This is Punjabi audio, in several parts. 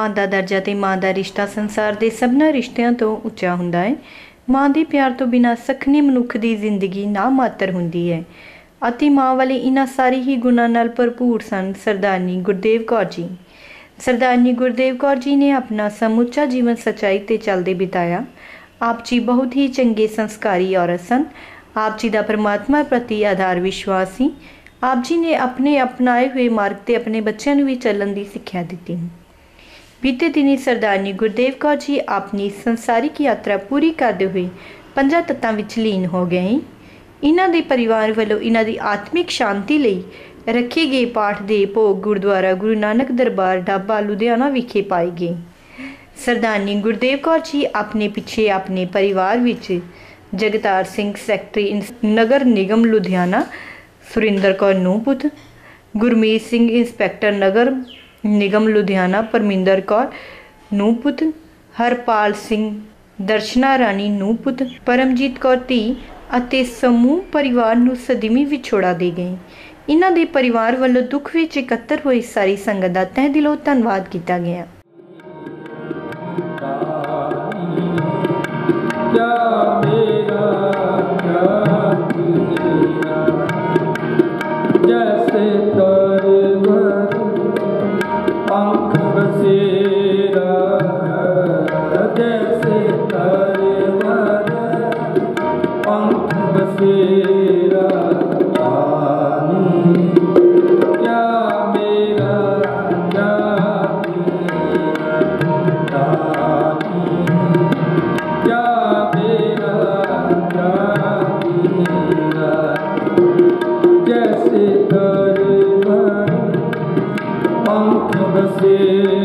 ਮਾਂ ਦਾ ਦਰਜਾ ਤੇ ਮਾਂ ਦਾ ਰਿਸ਼ਤਾ ਸੰਸਾਰ ਦੇ ਸਭਨਾ ਰਿਸ਼ਤਿਆਂ ਤੋਂ ਉੱਚਾ ਹੁੰਦਾ ਹੈ। ਮਾਂ ਦੇ ਪਿਆਰ ਤੋਂ ਬਿਨਾਂ ਸਖਣੀ ਮਨੁੱਖ ਦੀ ਜ਼ਿੰਦਗੀ ਨਾ ਮਾਤਰ ਹੁੰਦੀ ਹੈ। ਅਤੇ ਮਾਂ ਵਾਲੇ ਇਨ੍ਹਾਂ ਸਾਰੇ ਹੀ ਗੁਣਾਂ ਨਾਲ ਭਰਪੂਰ ਸਨ ਸਰਦਾਰਨੀ ਗੁਰਦੇਵ ਕੌਰ ਜੀ। ਸਰਦਾਰਨੀ ਗੁਰਦੇਵ ਕੌਰ ਜੀ ਨੇ ਆਪਣਾ ਸਮੁੱਚਾ ਜੀਵਨ ਸਚਾਈ ਤੇ ਚੱਲਦੇ ਬਿਤਾਇਆ। ਆਪ ਜੀ ਬਹੁਤ ਹੀ ਚੰਗੇ ਸੰਸਕਾਰੀ ਔਰਤ ਸਨ। ਆਪ ਜੀ ਦਾ ਪਰਮਾਤਮਾ ਪ੍ਰਤੀ ਆਧਾਰ ਵਿਸ਼ਵਾਸ ਸੀ। ਆਪ ਜੀ ਨੇ ਆਪਣੇ ਅਪਣਾਏ ਹੋਏ ਮਾਰਗ ਤੇ ਆਪਣੇ ਬੱਚਿਆਂ ਨੂੰ ਵੀ ਚੱਲਣ ਦੀ ਸਿੱਖਿਆ ਦਿੱਤੀ। ਬੀਤੇ ਦਿਨੀ ਸਰਦਾਰਨੀ ਗੁਰਦੇਵ ਕੌਰ ਜੀ ਆਪਣੀ ਸੰਸਾਰਿਕ ਯਾਤਰਾ ਪੂਰੀ ਕਰਦੇ ਹੋਏ ਪੰਜਾਂ ਤੱਤਾਂ ਵਿੱਚ ਲੀਨ ਹੋ ਗਏ। ਇਹਨਾਂ ਦੇ ਪਰਿਵਾਰ ਵੱਲੋਂ ਇਹਨਾਂ ਦੀ ਆਤਮਿਕ ਸ਼ਾਂਤੀ ਲਈ ਰੱਖੇ ਗਏ ਪਾਠ ਦੇ ਭੋਗ ਗੁਰਦੁਆਰਾ ਗੁਰੂ ਨਾਨਕ ਦਰਬਾਰ ਡਾਬਾ ਲੁਧਿਆਣਾ ਵਿਖੇ ਪਾਏ ਗਏ। ਸਰਦਾਰਨੀ ਗੁਰਦੇਵ ਕੌਰ ਜੀ ਆਪਣੇ ਪਿੱਛੇ ਆਪਣੇ ਪਰਿਵਾਰ ਵਿੱਚ ਜਗਤਾਰ ਸਿੰਘ ਸੈਕਟਰੀ ਇੰਸ- ਨਗਰ ਨਿਗਮ ਲੁਧਿਆਣਾ, ਸੁਰਿੰਦਰ ਕੌਰ ਨੂੰ ਪੁੱਤ ਗੁਰਮੀਤ ਸਿੰਘ ਇੰਸਪੈਕਟਰ ਨਗਰ ਨਿਗਮ ਲੁਧਿਆਣਾ ਪਰਮਿੰਦਰ ਕੌਰ ਨੂੰ ਪੁੱਤ ਹਰਪਾਲ ਸਿੰਘ, ਦਰਸ਼ਨਾ ਰਾਣੀ ਨੂੰ ਪੁੱਤ ਪਰਮਜੀਤ ਕੌਰ ਧੀ ਅਤੇ ਸਮੂਹ ਪਰਿਵਾਰ ਨੂੰ ਸਦੀਮੀ ਵਿਛੋੜਾ ਦੇ ਗਏ। ਇਹਨਾਂ ਦੇ ਪਰਿਵਾਰ ਵੱਲੋਂ ਦੁੱਖ ਵਿੱਚ ਇਕੱਤਰ ਹੋਈ ਸਾਰੀ ਸੰਗਤ ਦਾ ਤਹਿ ਦਿਲੋਂ ਧੰਨਵਾਦ ਕੀਤਾ ਗਿਆ। Hare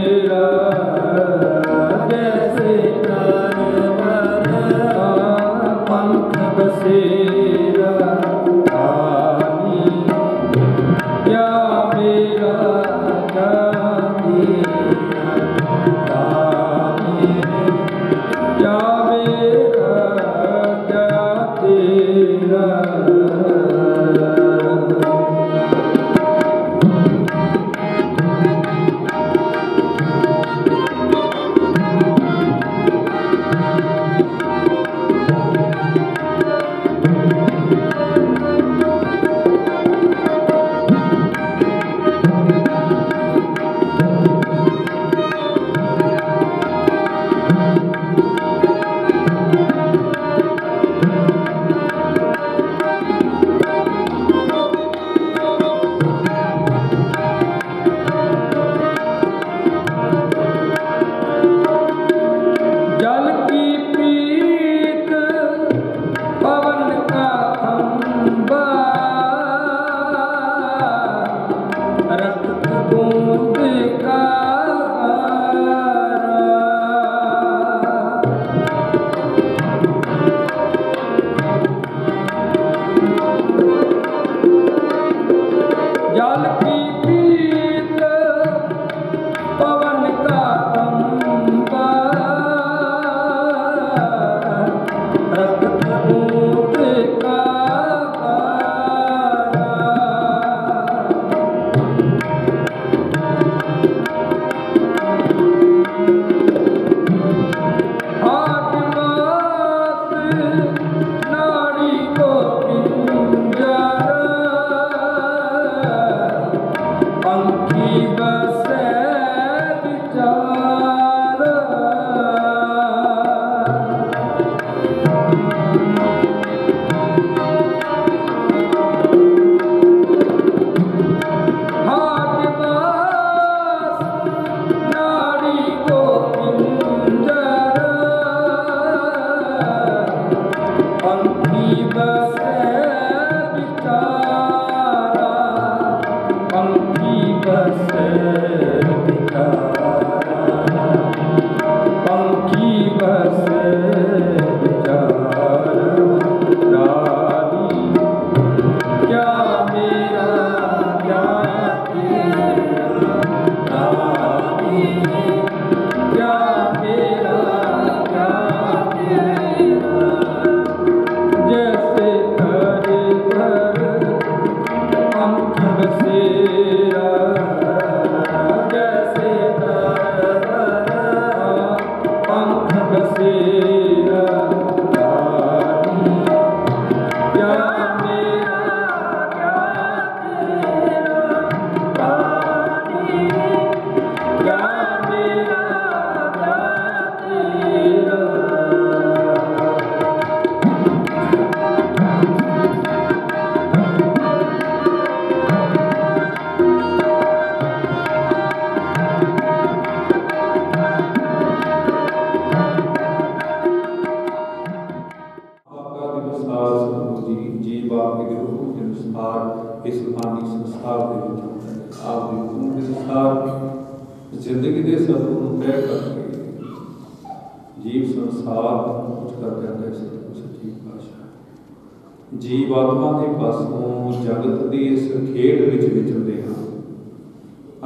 ਜਗਤ ਦੀ ਇਸ ਖੇਡ ਵਿੱਚ ਵਿਚਰਦੇ ਹਾਂ।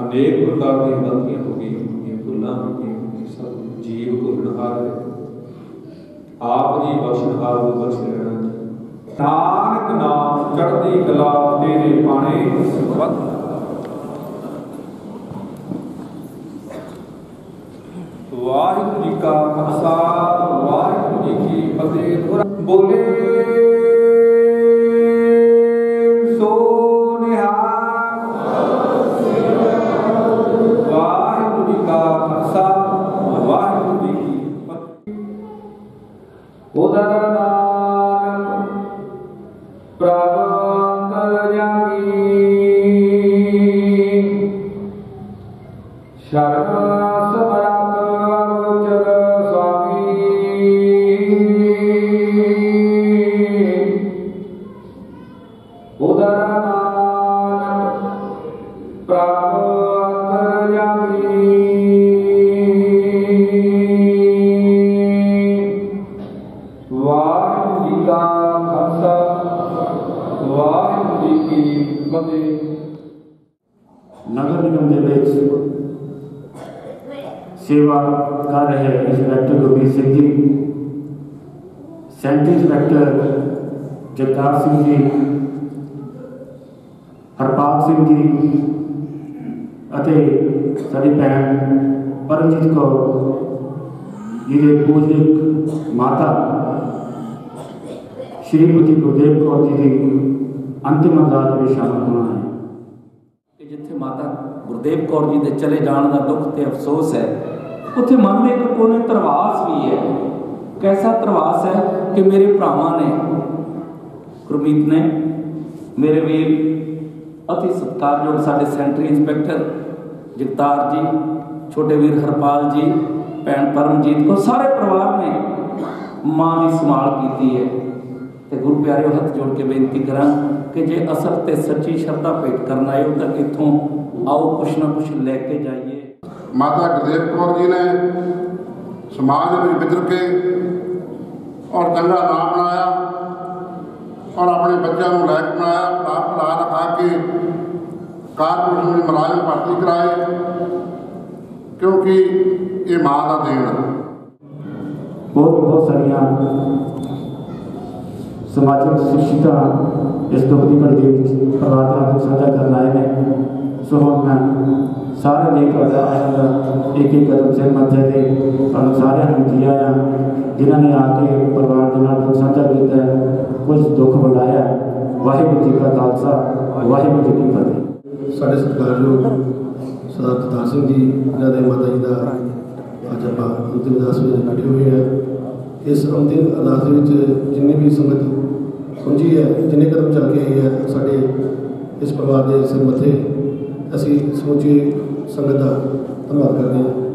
ਅਨੇਕ ਪ੍ਰਕਾਰ ਦੀਆਂ ਗਲਤੀਆਂ ਹੋ ਗਈਆਂ ਹੋਣਗੀਆਂ, ਭੁੱਲਾਂ ਹੋ ਗਈਆਂ ਸਭ ਜੀਵ ਭੁੱਲਣਹਾਰ ਹੈ ਆਪ ਜੀ ਬਖਸ਼ਣਹਾਰ ਨੂੰ ਬਖਸ਼ ਲੈਣਾ ਜੀ ਨਾਮ ਚੜ੍ਹਦੀ ਕਲਾ ਤੇਰੇ ਬਾਣੇ ਵਤ ਵਾਹਿਗੁਰੂ ਜੀ ਕਾ ਖਾਲਸਾ ਜਿਹਦੇ ਪੂਜਨਿਕ ਮਾਤਾ ਸ਼੍ਰੀਮਤੀ ਗੁਰਦੇਵ ਕੌਰ ਜੀ ਦੀ ਅੰਤਿਮ ਅਰਦਾਸ ਵਿੱਚ ਸ਼ਾਮਲ ਹੋਣਾ ਹੈ ਕਿ ਜਿੱਥੇ ਮਾਤਾ ਗੁਰਦੇਵ ਕੌਰ ਜੀ ਦੇ ਚਲੇ ਜਾਣ ਦਾ ਦੁੱਖ ਤੇ ਅਫਸੋਸ ਹੈ ਉੱਥੇ ਮਨ ਦੇ ਇੱਕ ਕੋਨੇ ਤਰਵਾਸ ਵੀ ਹੈ ਕੈਸਾ ਤਰਵਾਸ ਹੈ ਕਿ ਮੇਰੇ ਭਰਾਵਾਂ ਨੇ ਗੁਰਮੀਤ ਨੇ ਮੇਰੇ ਵੀਰ ਅਤੀ ਸਤਿਕਾਰਯੋਗ ਸਾਡੇ ਸੈਂਟਰੀ ਇੰਸਪੈਕਟਰ ਜਗਤਾਰ ਜੀ ਛੋਟੇ ਵੀਰ ਹਰਪਾਲ ਜੀ ਭੈਣ ਪਰਮਜੀਤ ਕੋ ਸਾਰੇ ਪਰਿਵਾਰ ਨੇ ਮਾਂ ਦੀ ਸੰਭਾਲ ਕੀਤੀ ਹੈ। ਤੇ ਗੁਰੂ ਪਿਆਰਿਓ, ਹੱਥ ਜੋੜ ਕੇ ਬੇਨਤੀ ਕਰਾਂ ਕਿ ਜੇ ਅਸਲ ਤੇ ਸੱਚੀ ਸ਼ਰਧਾ ਭੇਟ ਕਰਨ ਆਏ ਹੋ, ਤਾਂ ਇੱਥੋਂ ਆਓ, ਕੁਛ ਨਾ ਕੁਛ ਲੈ ਕੇ ਜਾਈਏ। ਮਾਤਾ ਗੁਰਦੇਵ ਕੌਰ ਜੀ ਨੇ ਸਮਾਜ ਦੇ ਵਿੱਚ ਵਿਚਰ ਕੇ ਔਰ ਚੰਗਾ ਨਾਮ ਬਣਾਇਆ ਔਰ ਆਪਣੇ ਬੱਚਿਆਂ ਨੂੰ ਲਾਇਕ ਬਣਾਇਆ ਪੜਾ ਪੜਾ ਲਿਖਾ ਕੇ ਕਾਰਪੋਰੇਸ਼ਨ ਵਿੱਚ ਮੁਲਾਜ਼ਮ ਭਰਤੀ ਕਰਾਏ। ਕਿਉਂਕਿ ਇਹ ਮਾਂ ਦਾ ਦੇਣ। ਬਹੁਤ ਬਹੁਤ ਸਾਰੀਆਂ ਸਮਾਜਿਕ ਸਿੱਖਿਤਾ ਇਸ ਦੁੱਖ ਦੀ ਘੜੀ ਦੇ ਵਿੱਚ ਪਰਿਵਾਰ ਦਾ ਦੁੱਖ ਸਾਂਝਾ ਕਰਨ ਆਏ ਨੇ। ਸੋ ਹੁਣ ਮੈਂ ਸਾਰੇ ਦੇ ਤੁਹਾਡਾ ਆਇਆਂ ਦਾ ਇੱਕ ਇੱਕ ਕਦਮ ਸਿਰ ਮੱਥੇ ਤੇ ਤੁਹਾਨੂੰ ਸਾਰਿਆਂ ਨੂੰ ਜੀ ਆਇਆਂ ਜਿਨ੍ਹਾਂ ਨੇ ਆ ਕੇ ਪਰਿਵਾਰ ਦੇ ਨਾਲ ਦੁੱਖ ਸਾਂਝਾ ਕੀਤਾ ਕੁਝ ਦੁੱਖ ਵੰਡਾਇਆ। ਵਾਹਿਗੁਰੂ ਜੀ ਕਾ ਖਾਲਸਾ ਵਾਹਿਗੁਰੂ ਜੀ ਕੀ ਫਤਿਹ। ਸਾਡੇ ਸਤਿਕਾਰਯੋਗ ਸਰਦਾਰ ਕਰਤਾਰ ਸਿੰਘ ਜੀ ਇਹਨਾਂ ਦੇ ਮਾਤਾ ਜੀ ਦਾ ਅੱਜ ਆਪਾਂ ਅੰਤਿਮ ਅਰਦਾਸ ਵਿੱਚ ਇਕੱਠੇ ਹੋਏ ਹਾਂ ਇਸ ਅੰਤਿਮ ਅਰਦਾਸ ਦੇ ਵਿੱਚ ਜਿੰਨੀ ਵੀ ਸੰਗਤ ਪਹੁੰਚੀ ਹੈ, ਜਿੰਨੇ ਕਦਮ ਚੱਲ ਕੇ ਆਈ ਹੈ, ਸਾਡੇ ਇਸ ਪਰਿਵਾਰ ਦੇ ਸਿਰ ਮੱਥੇ ਅਸੀਂ ਸਮੁੱਚੀ ਸੰਗਤ ਦਾ ਧੰਨਵਾਦ ਕਰਦੇ ਹਾਂ।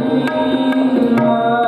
ਸੀਮਾ ਰਾਖੋ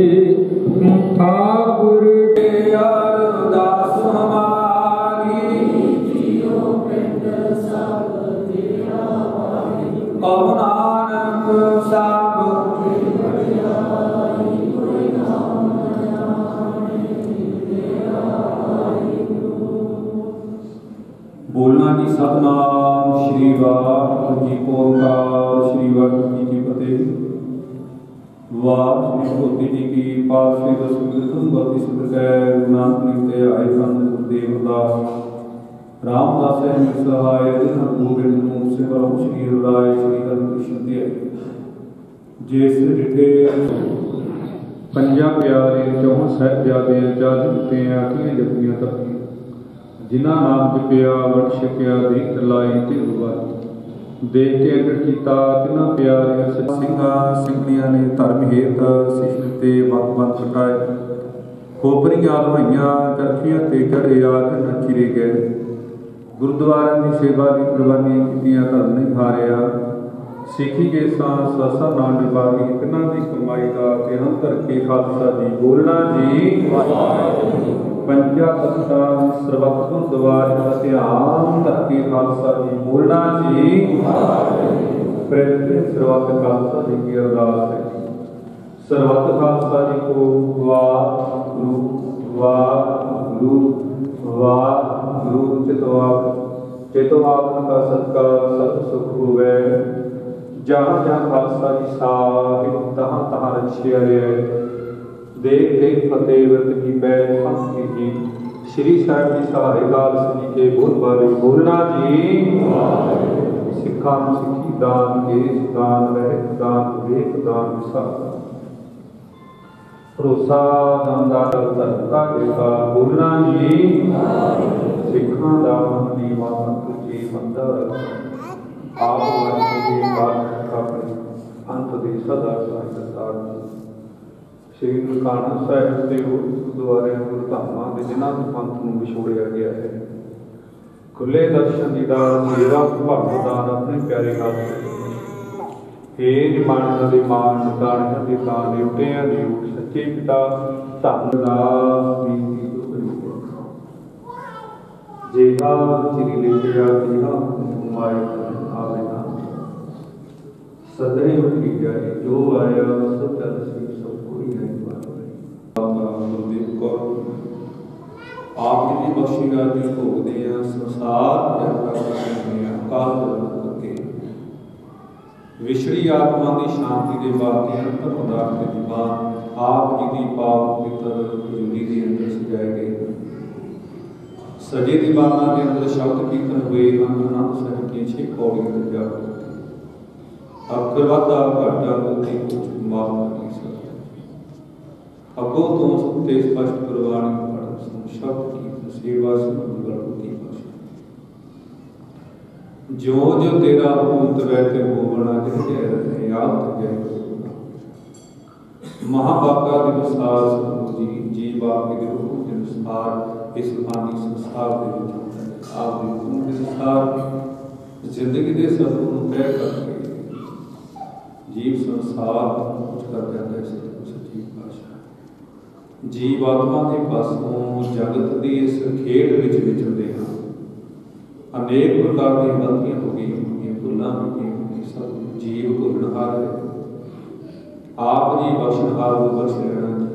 ਸਤਨਾਮ ਸ੍ਰੀ ਵਾਹਿਗੁਰੂ ਜੀ ਕੋ ਓੰਕਾਰ ਸ੍ਰੀ ਵਾਹਿਗੁਰੂ ਜੀ ਫਤਿਹ। ਵਾਹਿਗੁਰੂ ਸੋਤੀ ਜੀ ਕੀ ਪਾਤਸ਼ਾਹ ਦਸਮਿਰਤਨ ਵਰਤੀ ਸਤਿਗੁਰ ਨਾਨਕ ਜੀ ਤੇ ਆਏ ਸੰਤ ਦੇਵਦਾਸ ਰਾਮਦਾਸ ਹੈ ਮਿਲ ਸਹਾਇ ਜਿਨ ਗੋਬਿੰਦ ਨੂੰ ਸੇਵਾ ਸ੍ਰੀ ਰਾਏ, ਸ੍ਰੀ ਕਰਮਿਸ਼ਨ ਦੇ ਜਿਸ ਜਿਠੇ ਪੰਜਾਂ ਪਿਆਰੇ ਚੌਹਾਂ ਸਹਿਬ ਜਾਦੇ ਕੀਤੇ ਆਖੀਆਂ ਜਪੀਆਂ ਤੱਕ ਜਿਨ੍ਹਾਂ ਨਾਮ ਜਪਿਆ, ਵਟ ਛਕਿਆ ਦੇਖ ਲਾਈ ਤੇ ਗੁਰਵਤ ਦੇਖ ਕੇ ਅਗਰ ਕੀਤਾ, ਤਿਨਾਂ ਪਿਆਰੇ ਅਸ ਸਿੰਘਾਂ, ਸਿੰਘਣੀਆਂ ਨੇ ਧਰਮ ਹੇਤ ਸਿਸ਼ਟ ਤੇ ਵਤ ਵਤ ਛਕਾਏ। ਖੋਪਰੀਆਂ ਲਵਾਈਆਂ ਕਰਖੀਆਂ ਤੇ ਚੜਿਆ ਤੇ ਨਚੀਰੇ ਗਏ। ਗੁਰਦੁਆਰਾ ਦੀ ਸੇਵਾ ਦੀ ਕੁਰਬਾਨੀਆਂ ਕੀਤੀਆਂ ਧਰਮ ਨਹੀਂ ਹਾਰਿਆ। ਸਿੱਖੀ ਕੇ ਸਾਂ ਸਸਾ ਨਾਲ ਨਿਭਾਈ ਇਹਨਾਂ ਦੀ ਕਮਾਈ ਦਾ ਤੇ ਅੰਤਰ ਕੇ ਖਾਲਸਾ ਜੀ ਬੋਲਣਾ ਜੀ। ਵਾਹਿਗੁਰੂ ਪੱਤਾ ਸਰਬੱਤ ਗੁਰਦੁਆਰ ਦਾ ਧਿਆਨ ਧਰ ਕੇ ਖਾਲਸਾ ਜੀ ਬੋਲਣਾ ਜੀ ਪ੍ਰੇਮ ਸਰਬੱਤ ਖਾਲਸਾ ਜੀ ਕੀ ਅਰਦਾਸ ਹੈ ਸਰਬੱਤ ਖਾਲਸਾ ਜੀ ਕੋ ਵਾਹਿਗੁਰੂ ਵਾਹਿਗੁਰੂ ਵਾਹਿਗੁਰੂ ਚਿਤਵਾ ਚਿਤੋ ਆਪਨ ਕਾ ਸਤਕਾਰ ਸਤ ਸੁਖ ਹੋਵੇ ਜਹਾਂ ਜਹਾਂ ਖਾਲਸਾ ਜੀ ਸਾਹਿਬ ਤਹਾਂ ਤਹਾਂ ਰਛਿਆ ਰਿਆ ਦੇਖ ਦੇਖ ਫਤਿਹ ਵਰਤ ਕੀ ਬੈ ਹੰਸ ਕੀ। ਜੀ ਸਾਹਿਬ ਜੀ ਸਹਾਰੇ ਖਾਲਸਾ ਕੇ ਬੋਲ ਬਾਰੇ ਬੋਲਣਾ ਜੀ। ਸਿੱਖਾਂ ਨੂੰ ਸਿੱਖੀ ਦਾਨ ਕੇਸ ਦਾਨ, ਰਹਿਤ ਦਾਨ ਵੇਖ ਦਾਨ, ਵਿਸਾਰ। ਭਰੋਸਾ ਦਮਦਾਰ ਧਰਤਾ ਕਿਰਪਾ ਬੋਲਣਾ ਜੀ। ਸਿੱਖਾਂ ਦਾ ਮਨ ਦੀ ਮਨ ਜੀ ਮੰਦਰ। ਆਪ ਵਾਹਿਗੁਰੂ ਜੀ ਬਾਤ ਆਪਣੇ। ਅੰਤ ਦੀ ਸਦਾ ਸਹਾਇਤਾ ਸ੍ਰੀ ਗੁਰੂ ਕਾਨਨ ਸਾਹਿਬ ਦੇ ਉਸ ਦੁਆਰੇ ਗੁਰਧਾਮਾਂ ਦੇ ਜਿਨ੍ਹਾਂ ਤੋਂ ਪੰਥ ਨੂੰ ਵਿਛੋੜਿਆ ਗਿਆ ਹੈ। ਖੁੱਲੇ ਦਰਸ਼ਨ ਦੀਦਾਰ ਮੇਰਾ ਭਗਤਾਨ ਆਪਣੇ ਪਿਆਰੇ ਨਾਮ ਏ ਨਿਮਾਨ ਦੇ ਮਾਨ ਦਾਣਿਆਂ ਦੇ ਦਾਨ ਦੇ ਉੱਟਿਆਂ ਦੇ ਉੱਟ ਸੱਚੇ ਪਿਤਾ ਧੰਨ ਦਾ ਵੀ ਜੇਹਾ ਚਿਰੀ ਲੈ ਗਿਆ ਜੇਹਾ ਮਾਇ ਆਵੇ ਨਾ ਸਦਰੇ ਉਠੀ ਜਾਏ, ਜੋ ਆਇਆ ਸੋ ਤਰਸੀ ਗੁਰਦੇਵ ਕੌਰ ਆਪ ਜੀ ਦੀ ਬਖਸ਼ੀਗਾਹ ਦੀ ਭੋਗਦੇ ਆ ਸੰਸਾਰ ਯਾਤਰਾ ਕਰਦੇ ਆ ਕਾਲ ਜਨਮ ਅੱਗੇ ਵਿਛੜੀ ਆਤਮਾ ਦੀ ਸ਼ਾਂਤੀ ਦੇ ਵਾਸਤੇ ਅੰਤਰ ਪਦਾਰਥ ਦੇ ਦੀਵਾਨ ਆਪ ਜੀ ਦੀ ਪਾਵਨ ਪਵਿੱਤਰ ਜੁਲੀ ਦੇ ਅੰਦਰ ਸਜਾਏ ਗਏ ਸਜੇ ਦੀਵਾਨਾਂ ਦੇ ਅੰਦਰ ਸ਼ਬਦ ਕੀਰਤਨ ਹੋਏ ਹਨ ਅਨੰਦ ਸਾਹਿਬ ਦੀਆਂ ਛੇ ਪੌੜੀਆਂ ਤੇ ਜਾ ਕੇ ਅਕਰ ਵਾਦਾ ਘਾਟਾ ਕੋਈ ਕੁਝ ਮਾਫ ਕਰ ਨਹੀਂ ਸਕਦਾ ਅਗੋ ਤੋਂ ਸੁਤੇ ਸਪਸ਼ਟ ਪ੍ਰਵਾਣੀ ਪੜਨ ਸੁਣ ਸ਼ਬਦ ਕੀ ਸੇਵਾ ਸੁਣ ਬਲਬਤੀ ਪਾਸ਼ਾ। ਜੋ ਜੋ ਤੇਰਾ ਭੂਤ ਵੈ ਤੇ ਹੋਵਣਾ ਜਿਹ ਰਹੇ ਯਾਦ ਜੈ ਮਹਾਬਾਕਾ ਦੇ ਵਿਸਾਰ ਸਤਿਗੁਰੂ ਜੀ ਜੀ ਬਾਪ ਦੇ ਰੂਪ ਦੇ ਅਨੁਸਾਰ ਇਸ ਪਾਣੀ ਸੰਸਾਰ ਦੇ ਵਿੱਚ ਆਪ ਦੇ ਹੁਕਮ ਦੇ ਅਨੁਸਾਰ ਜ਼ਿੰਦਗੀ ਦੇ ਸਫਰ ਨੂੰ ਤੈਅ ਕਰਕੇ ਜੀਵ ਸੰਸਾਰ ਕੁਝ ਕਰ ਜਾਂਦਾ ਹੈ ਸਤਿਗੁਰੂ ਸੱਚੀ ਪਾਤਸ਼ਾਹ ਜੀਵ ਆਤਮਾ ਦੇ ਪਾਸੋਂ ਜਗਤ ਦੀ ਇਸ ਖੇਡ ਵਿੱਚ ਵਿਚਰਦੇ ਹਨ ਅਨੇਕ ਪ੍ਰਕਾਰ ਦੀਆਂ ਗਲਤੀਆਂ ਹੋ ਗਈਆਂ ਹੋਣਗੀਆਂ, ਭੁੱਲਾਂ ਹੋ ਗਈਆਂ ਹੋਣਗੀਆਂ, ਸਭ ਜੀਵ ਭੁੱਲਣਹਾਰ ਹੈ ਆਪ ਜੀ ਬਖਸ਼ਣਹਾਰ ਨੂੰ ਬਖਸ਼ ਲੈਣਾ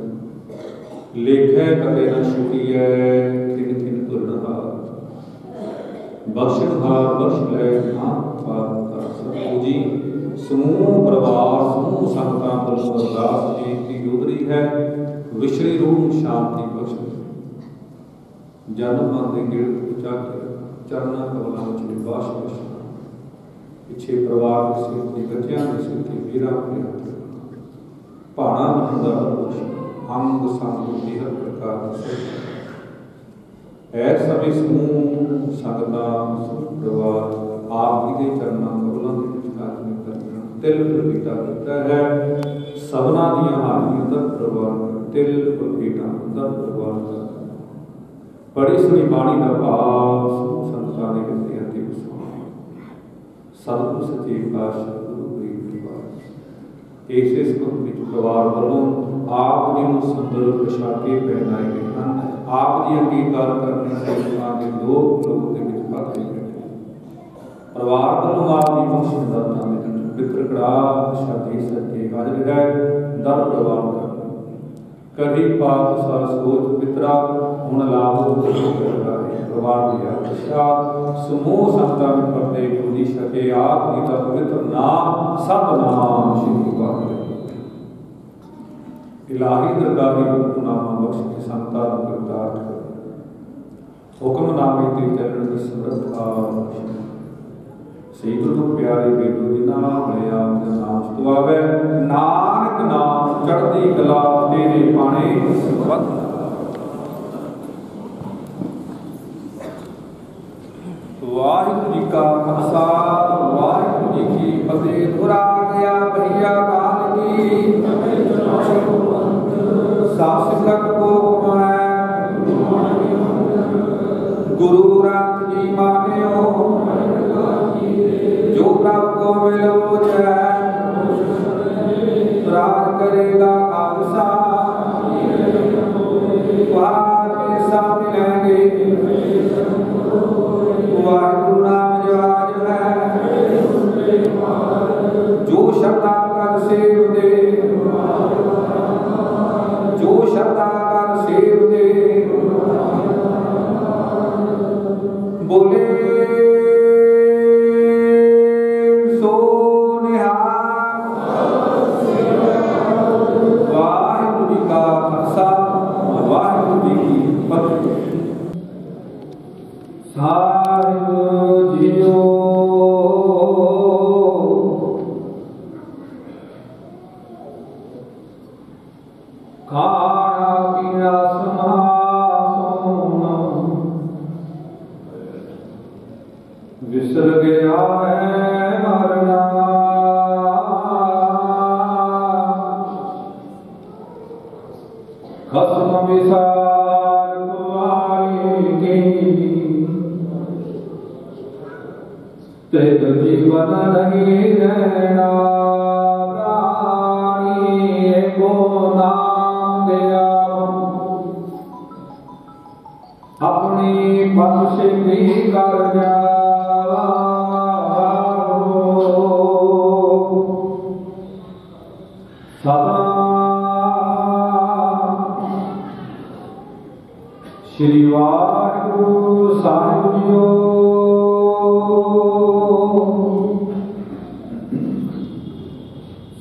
ਲੇਖੈ ਕਦੇ ਨਾ ਛੁਟੀਐ ਤਿਨ ਤਿਨ ਭੁੱਲਣਹਾਰ ਬਖਸ਼ਣਹਾਰ ਬਖਸ਼ ਲੈ, ਹਾਂ, ਪਾਰ ਕਰ ਸਤਿਗੁਰੂ ਜੀ। ਸਮੂਹ ਪਰਿਵਾਰ, ਸਮੂਹ ਸੰਗਤਾਂ ਵੱਲੋਂ ਅਰਦਾਸ ਬੇਨਤੀ ਜੋਦਰੀ ਹੈ? ਵਿਸ਼ਰੀ ਰੂਹ ਨੂੰ ਸ਼ਾਂਤੀ ਬਖਸ਼ ਜਨਮ ਮਨ ਦੇ ਗੇੜ ਉੱਚਾ ਕੇ ਚਰਨਾਂ ਕਬਲਾਂ ਵਿੱਚ ਨਿਵਾਸ ਬਖਸ਼ਣਾ ਪਿੱਛੇ ਪਰਿਵਾਰ ਦੇ ਸਿਰ ਤੇ ਬੱਚਿਆਂ ਦੇ ਸਿਰ ਤੇ ਵੀਰਾਂ ਆਪਣੇ ਹੱਥ ਭਾਣਾ ਮਨ ਦਾ ਬਖਸ਼ ਅੰਗ ਸੰਗ ਦੀ ਹਰ ਪ੍ਰਕਾਰ ਦੇ ਸਿਰ ਐ ਸਮੇਂ ਸਮੂਹ, ਸੰਗਤਾਂ, ਸਮੂਹ ਪਰਿਵਾਰ ਆਪ ਜੀ ਦੇ ਚਰਨਾਂ ਕਬਲਾਂ ਦੇ ਵਿੱਚ ਕਾਜਮੀ ਕਰਨਾ ਤਿਲ ਪ੍ਰਵੀਤਾ ਕੀਤਾ ਹੈ। ਸਭਨਾ ਦੀਆਂ ਹਾਜ਼ਰੀਆਂ ਦਾ ਪ੍ਰਵਾਨ ਤਿਲ ਪ੍ਰਵੀਤਾ ਦਾ। ਪ੍ਰਵਾਨ ਬੜੀ ਸੁਣੀ ਬਾਣੀ ਦਾ ਭਾਵ ਸੰਤਾਂ ਦੇ ਹਿਰਦਿਆਂ ਤੇ ਵਸੋ ਸਤਿਗੁਰ ਸੱਚੇ ਪਾਤਸ਼ਾਹ ਗੁਰੂ ਗ੍ਰੰਥ ਦੀ ਬਾਤ ਇਸੇ ਸਕੂਲ ਵਿੱਚ ਪਰਿਵਾਰ ਵੱਲੋਂ ਆਪ ਜੀ ਨੂੰ ਸੁੰਦਰ ਪੋਸ਼ਾਕੇ ਪਹਿਨਾਏ ਗਏ ਹਨ। ਆਪ ਜੀ ਅੰਗੀਕਾਰ ਕਰਨੀ ਸੇਵਾ ਦੇ ਦੋ ਲੋਕ ਦੇ ਵਿੱਚ ਪਾਤੇ ਗਏ ਪਰਿਵਾਰ ਵੱਲੋਂ ਆਪ ਦੀ ਬਖਸ਼ਿਸ਼ ਦਾ ਦੇ ਪਵਿੱਤਰ ਕੜਾ ਸ਼ਾਦੀ ਸੱਚੇ ਹਾਜ਼ਰ ਹੈ ਦਰ ਪ੍ਰਵਾਨ ਕਰ ਕਰੀ ਪਾਪ ਸਾ ਸੋਚ ਪਿਤਰਾ, ਹੁਣ ਲਾਭ ਕਰਦਾ। ਹੈ ਪਰਿਵਾਰ ਦੀ ਆਸ਼ਾ ਸਮੂਹ ਸੰਤਾਂ ਵਿੱਚ ਪਰਦੇ ਗੁਰੂ ਦੀ ਸ਼ਕੇ, ਆਪ ਦੀ ਦਾ ਪਵਿੱਤਰ ਨਾਮ, ਸਭ ਨਾਮ ਸ਼੍ਰੀ ਵਾਹਿਗੁਰੂ ਇਲਾਹੀ ਦਰਗਾਹ ਦੀ ਹੁਕਮਨਾਮਾ ਬਖਸ਼ ਕੇ ਸੰਤਾਂ ਨੂੰ ਕਰਤਾਰ ਕਰ। ਹੁਕਮਨਾਮੇ ਤੇ ਚੱਲਣ ਦੀ ਸਮਰੱਥਾ ਬਖਸ਼। ਸੇ ਗੁਰੂ ਪਿਆਰੇ ਬੇਟੂ ਜਿਨਾ ਮਿਲਿਆ ਤੇ ਨਾਮ ਸੁਆਵੇ ਨਾਨਕ ਨਾਮ ਚੜ੍ਹਦੀ ਕਲਾ ਤੇਰੇ ਪਾਣੇ ਵਤ ਵਾਹਿਗੁਰੂ ਵਾਹਿਗੁਰੂ ਜੀ ਕੀ ਫਤਿਹ। ਗਿਆ ਭਈਆ ਕਾਲ ਗੁਰੂ ਰਾਤ ਕੋ ਮਿਲੋ ਜੈ ਰਾਜ ਕਰੇਗਾ ਖਾਲਸਾ। ਵਾਹ ਕੇ ਸਭ ਮਿਲਾਂਗੇ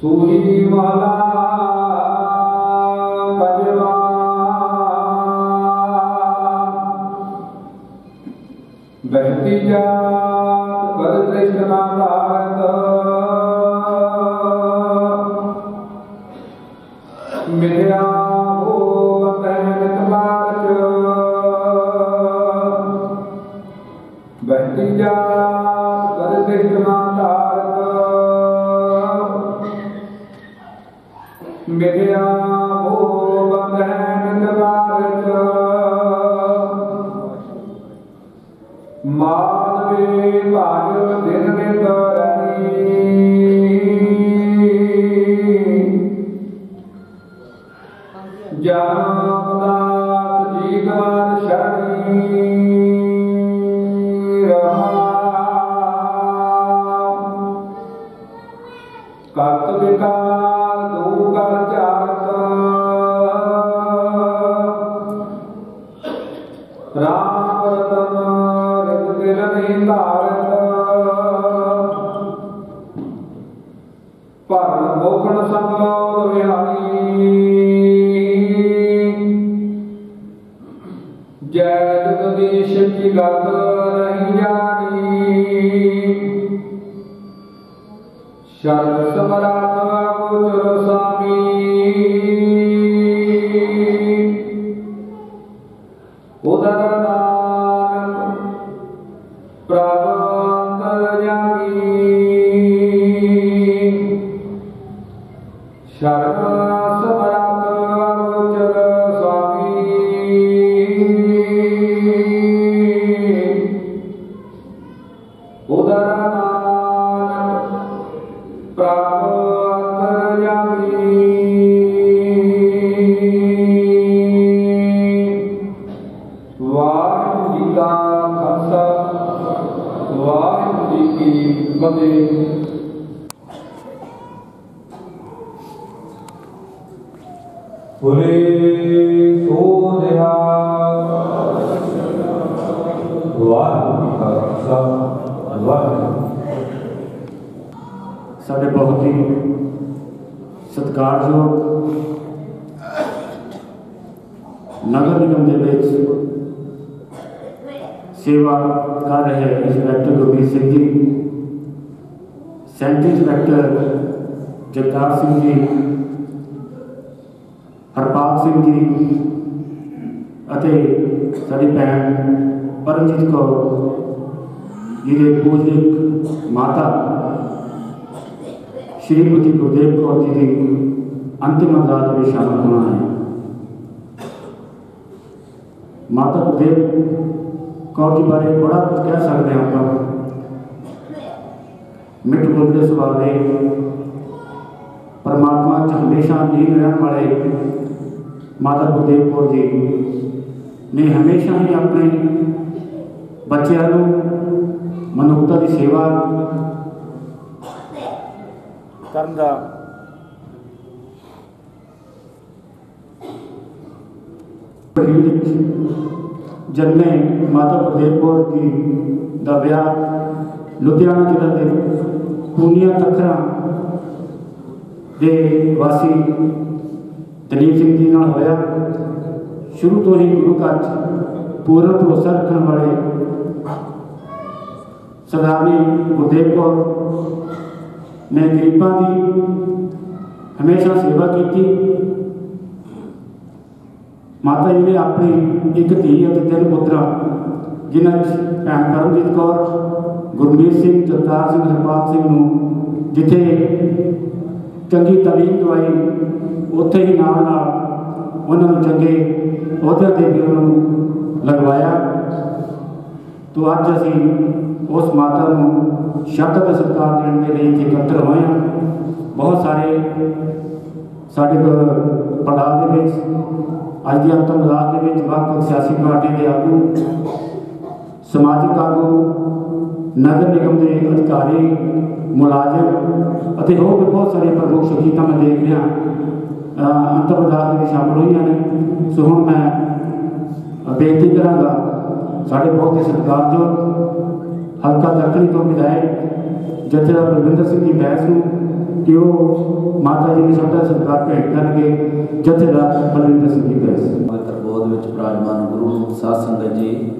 ਸੂਹੀ ਖਾਲਸਾ ਵਾਹਿਗੁਰੂ ਸਾਡੇ ਬਹੁਤ ਹੀ ਸਤਿਕਾਰਯੋਗ ਨਗਰ ਨਿਗਮ ਦੇ ਵਿੱਚ ਸੇਵਾ ਕਰ ਰਹੇ inspector Gurmeet Singh ji centre inspector Jagtar Singh ji, Harpal Singh ji ਅਤੇ ਸਾਡੀ ਭੈਣ ਪਰਮਜੀਤ ਕੌਰ जिन्हें पूजनिक माता श्रीमती को कौर जी की अंतिम रात में शामिल होना है? माता गुरुदेव कौर जी बारे बड़ा कुछ कह सकते हैं आप मिठ बोलते सुभा परमात्मा च हमेशा लीन रहने वाले। माता गुरदेव कौर जी ने हमेशा ही अपने बच्चों ਮਨੁੱਖਤਾ ਦੀ ਸੇਵਾ ਕਰਨ ਦਾ ਜਨਮੇ ਮਾਤਾ ਗੁਰਦੇਵ ਕੌਰ ਜੀ ਦਾ ਵਿਆਹ ਲੁਧਿਆਣਾ ਜ਼ਿਲ੍ਹਾ ਦੇ ਪੂਨੀਆ ਤਖਰਾ ਦੇ ਵਾਸੀ ਦਲੀਪ ਸਿੰਘ ਜੀ ਨਾਲ ਹੋਇਆ। ਸ਼ੁਰੂ ਤੋਂ ਹੀ ਗੁਰੂ ਘਰ 'ਚ ਪੂਰਨ ਭਰੋਸਾ ਰੱਖਣ ਵਾਲੇ ਸਰਦਾਰਨੀ ਗੁਰਦੇਵ ਕੌਰ ਨੇ ਗਰੀਬਾਂ ਦੀ ਹਮੇਸ਼ਾ ਸੇਵਾ ਕੀਤੀ। ਮਾਤਾ ਜੀ ਨੇ ਆਪਣੀ ਇੱਕ ਧੀ ਅਤੇ ਤਿੰਨ ਪੁੱਤਰਾਂ, ਜਿਨ੍ਹਾਂ 'ਚ ਭੈਣ ਕਰਮਜੀਤ ਕੌਰ, ਗੁਰਮੀਤ ਸਿੰਘ, ਜਗਤਾਰ ਸਿੰਘ, ਹਰਪਾਲ ਸਿੰਘ ਨੂੰ ਜਿੱਥੇ ਚੰਗੀ ਤਾਲੀਮ ਦਵਾਈ, ਉੱਥੇ ਹੀ ਨਾਲ ਨਾਲ ਉਹਨਾਂ ਨੂੰ ਚੰਗੇ ਅਹੁਦਿਆਂ ਤੇ ਵੀ ਉਹਨਾਂ ਨੂੰ ਲਗਵਾਇਆ। ਤੋਂ ਅੱਜ ਅਸੀਂ ਉਸ ਮਾਤਾ ਨੂੰ ਸ਼ਬਦ ਦਾ ਸਤਿਕਾਰ ਦੇਣ ਦੇ ਲਈ ਇਕੱਤਰ ਹੋਏ ਹਾਂ। ਬਹੁਤ ਸਾਰੇ ਸਾਡੇ ਕੋਲ ਪੰਡਾਲ ਦੇ ਵਿੱਚ, ਅੱਜ ਦੀ ਅੰਤਮ ਅਦਾਲਤ ਦੇ ਵਿੱਚ ਵੱਖ ਵੱਖ ਸਿਆਸੀ ਪਾਰਟੀਆਂ ਦੇ ਆਗੂ, ਸਮਾਜਿਕ ਆਗੂ, ਨਗਰ ਨਿਗਮ ਦੇ ਅਧਿਕਾਰੀ, ਮੁਲਾਜ਼ਮ ਅਤੇ ਹੋਰ ਵੀ ਬਹੁਤ ਸਾਰੇ ਪ੍ਰਮੁੱਖ ਸ਼ਖਸੀਅਤਾਂ ਮੈਂ ਦੇਖ ਰਿਹਾ। ਅਹ ਅੰਤਮ ਅਦਾਲਤ ਦੇ ਵਿੱਚ ਸ਼ਾਮਲ ਹੋਈਆਂ ਨੇ। ਸੋ ਹੁਣ ਮੈਂ ਬੇਨਤੀ ਕਰਾਂਗਾ ਸਾਡੇ ਬਹੁਤ ਹੀ ਸਤਿਕਾਰਯੋਗ ਹਲਕਾ ਦੱਖਣੀ ਤੋਂ ਵਿਧਾਇਕ ਜਥੇਦਾਰ ਬਲਵਿੰਦਰ ਸਿੰਘ ਜੀ ਬੈਂਸ ਨੂੰ ਕਿ ਉਹ ਮਾਤਾ ਜੀ ਨੂੰ ਸ਼ਬਦ ਦਾ ਸਤਿਕਾਰ ਭੇਟ ਕਰਨਗੇ, ਜਥੇਦਾਰ ਬਲਵਿੰਦਰ ਸਿੰਘ ਜੀ ਬੈਂਸ ਪਵਿੱਤਰ ਬੋਧ ਵਿੱਚ ਬਿਰਾਜਮਾਨ ਗੁਰੂ ਸਾਧ ਸੰਗਤ ਜੀ,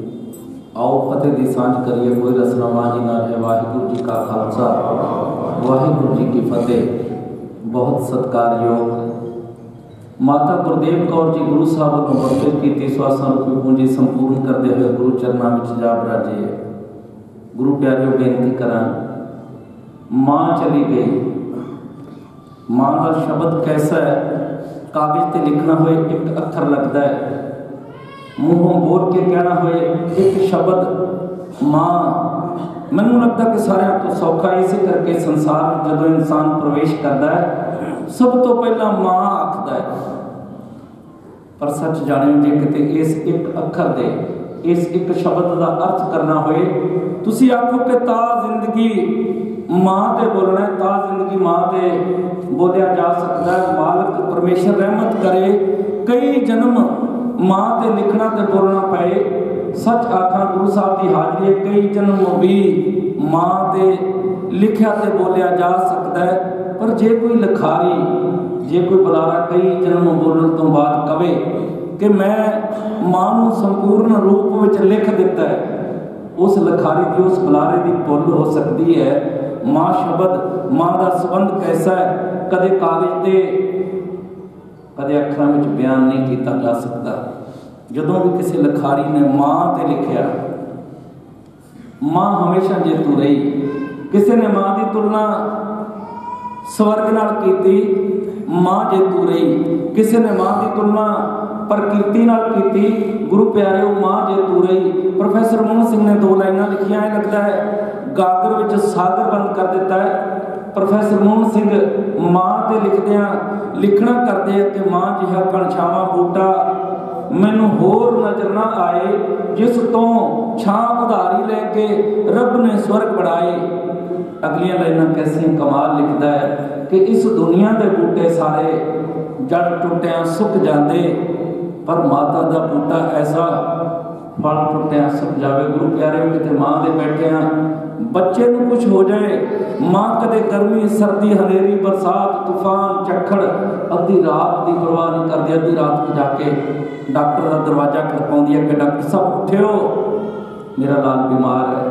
ਆਓ ਫਤਿਹ ਦੀ ਸਾਂਝ ਕਰੀਏ, ਕੋਈ ਰਸਨਾ ਵਾਂਝੀ ਨਾ ਹੈ ਵਾਹਿਗੁਰੂ ਜੀ ਕਾ ਖਾਲਸਾ। ਵਾਹਿਗੁਰੂ ਜੀ ਕੀ ਫਤਿਹ। ਬਹੁਤ ਸਤਿਕਾਰਯੋਗ ਮਾਤਾ ਗੁਰਦੇਵ ਕੌਰ ਜੀ ਗੁਰੂ ਸਾਹਿਬ ਵੱਲੋਂ ਬਖਸ਼ਿਸ਼ ਕੀਤੀ ਸਵਾਸਾਂ ਰੂਪੀ ਪੂੰਜੀ ਸੰਪੂਰਨ ਕਰਦੇ ਹੋਏ ਗੁਰੂ ਚਰਨਾਂ ਵਿੱਚ ਜਾ ਬਰਾਜੇ ਗੁਰੂ ਪਿਆਰਿਓ, ਬੇਨਤੀ ਕਰਾਂ, ਮਾਂ ਚਲੀ ਗਈ। ਮਾਂ ਦਾ ਸ਼ਬਦ ਕੈਸਾ ਹੈ? ਕਾਗਜ਼ ਤੇ ਲਿਖਣਾ ਹੋਏ ਇੱਕ ਅੱਖਰ ਲੱਗਦਾ ਹੈ। ਮੂੰਹੋਂ ਬੋਲ ਕੇ ਕਹਿਣਾ ਹੋਏ ਇੱਕ ਸ਼ਬਦ, ਮਾਂ। ਮੈਨੂੰ ਲੱਗਦਾ ਕਿ ਸਾਰਿਆਂ ਤੋਂ ਸੌਖਾ ਇਸੇ ਕਰਕੇ ਸੰਸਾਰ ਜਦੋਂ ਇਨਸਾਨ ਪ੍ਰਵੇਸ਼ ਕਰਦਾ ਹੈ, ਸਭ ਤੋਂ ਪਹਿਲਾਂ ਮਾਂ ਆਖਦਾ ਹੈ। ਪਰ ਸੱਚ ਜਾਣਿਓ ਜੇ ਕਿਤੇ ਇਸ ਇੱਕ ਅੱਖਰ ਦੇ, ਇਸ ਇੱਕ ਸ਼ਬਦ ਦਾ ਅਰਥ ਕਰਨਾ ਹੋਏ, ਤੁਸੀਂ ਆਖੋ ਕਿ ਤਾ ਜ਼ਿੰਦਗੀ ਮਾਂ ਤੇ ਬੋਲਣਾ ਤਾ ਜ਼ਿੰਦਗੀ ਮਾਂ ਤੇ ਬੋਲਿਆ ਜਾ ਸਕਦਾ ਹੈ। ਮਾਲਕ ਪਰਮੇਸ਼ਰ ਰਹਿਮਤ ਕਰੇ, ਕਈ ਜਨਮ ਮਾਂ ਤੇ ਲਿਖਣਾ ਤੇ ਬੋਲਣਾ ਪਏ। ਸੱਚ ਆਖਾਂ, ਗੁਰੂ ਸਾਹਿਬ ਦੀ ਹਾਜ਼ਰੀ ਕਈ ਜਨਮ ਵੀ ਮਾਂ ਤੇ ਲਿਖਿਆ ਤੇ ਬੋਲਿਆ ਜਾ ਸਕਦਾ ਹੈ। ਪਰ ਜੇ ਕੋਈ ਲਖਾਰੀ ਜੇ ਕੋਈ ਬੁਲਾਰਾ ਕਈ ਜਨਮ ਬੋਲਣ ਤੋਂ ਬਾਅਦ ਕਵੇ ਕਿ ਮੈਂ ਮਾਂ ਨੂੰ ਸੰਪੂਰਨ ਰੂਪ ਵਿੱਚ ਲਿਖ ਦਿੱਤਾ ਹੈ, ਉਸ ਲਖਾਰੀ ਦੀ, ਉਸ ਬੁਲਾਰੇ ਦੀ ਭੁੱਲ ਹੋ ਸਕਦੀ ਹੈ। ਮਾਂ ਸ਼ਬਦ, ਮਾਂ ਦਾ ਸੰਬੰਧ ਕੈਸਾ ਹੈ? ਕਦੇ ਕਾਗਜ਼ ਤੇ, ਕਦੇ ਅੱਖਰਾਂ ਵਿੱਚ ਬਿਆਨ ਨਹੀਂ ਕੀਤਾ ਜਾ ਸਕਦਾ। ਜਦੋਂ ਵੀ ਕਿਸੇ ਲਖਾਰੀ ਨੇ ਮਾਂ ਤੇ ਲਿਖਿਆ, ਮਾਂ ਹਮੇਸ਼ਾ ਜੇਤੂ ਰਹੀ। ਕਿਸੇ ਨੇ ਮਾਂ ਦੀ ਤੁਲਨਾ ਸਵਰਗ ਨਾਲ ਕੀਤੀ ਮਾਂ ਜੇਤੂ ਰਹੀ, ਕਿਸੇ ਨੇ ਮਾਂ ਦੀ ਤੁਲਨਾ ਪ੍ਰਕਿਰਤੀ ਨਾਲ ਕੀਤੀ, ਗੁਰੂ ਪਿਆਰਿਓ, ਮਾਂ ਜੇਤੂ ਰਹੀ, ਪ੍ਰੋਫੈਸਰ ਮੋਹਨ ਸਿੰਘ ਨੇ ਦੋ ਲਾਈਨਾਂ ਲਿਖੀਆਂ, ਇਹ ਲੱਗਦਾ ਹੈ ਗਾਗਰ ਵਿੱਚ ਸਾਗਰ ਬੰਦ ਕਰ ਦਿੱਤਾ ਹੈ। ਪ੍ਰੋਫੈਸਰ ਮੋਹਨ ਸਿੰਘ ਮਾਂ ਤੇ ਲਿਖਦਿਆਂ ਲਿਖਣਾ ਕਰਦੇ ਆ ਕਿ ਮਾਂ ਜਿਹਾ ਕਣਛਾਵਾਂ ਬੂਟਾ ਮੈਨੂੰ ਹੋਰ ਨਜ਼ਰ ਨਾ ਆਏ, ਜਿਸ ਤੋਂ ਛਾਂ ਉਧਾਰੀ ਲੈ ਕੇ ਰੱਬ ਨੇ ਸਵਰਗ ਬਣਾਏ ਅਗਲੀਆਂ ਲਾਈਨਾਂ ਕੈਸੀਆਂ ਕਮਾਲ ਲਿਖਦਾ ਹੈ ਕਿ ਇਸ ਦੁਨੀਆ ਦੇ ਬੂਟੇ ਸਾਰੇ ਜੜ ਟੁੱਟਿਆਂ ਸੁੱਕ ਜਾਂਦੇ, ਪਰ ਮਾਤਾ ਦਾ ਬੂਟਾ ਐਸਾ ਫਲ ਟੁੱਟਿਆਂ ਸੁੱਕ ਜਾਵੇ। ਗੁਰੂ ਪਿਆਰਿਓ, ਕਿਤੇ ਮਾਂ ਦੇ ਬੈਠਿਆਂ ਬੱਚੇ ਨੂੰ ਕੁਝ ਹੋ ਜਾਏ, ਮਾਂ ਕਦੇ ਗਰਮੀ, ਸਰਦੀ, ਹਨੇਰੀ, ਬਰਸਾਤ, ਤੂਫਾਨ, ਝੱਖੜ, ਅੱਧੀ ਰਾਤ ਦੀ ਪਰਵਾਹ ਨਹੀਂ ਕਰਦੀ, ਅੱਧੀ ਰਾਤ ਨੂੰ ਜਾ ਕੇ ਡਾਕਟਰ ਦਾ ਦਰਵਾਜ਼ਾ ਖੜਕਾਉਂਦੀ ਹੈ ਕਿ ਡਾਕਟਰ ਸਾਹਿਬ, ਉੱਠਿਓ। ਮੇਰਾ ਲਾਲ ਬਿਮਾਰ ਹੈ।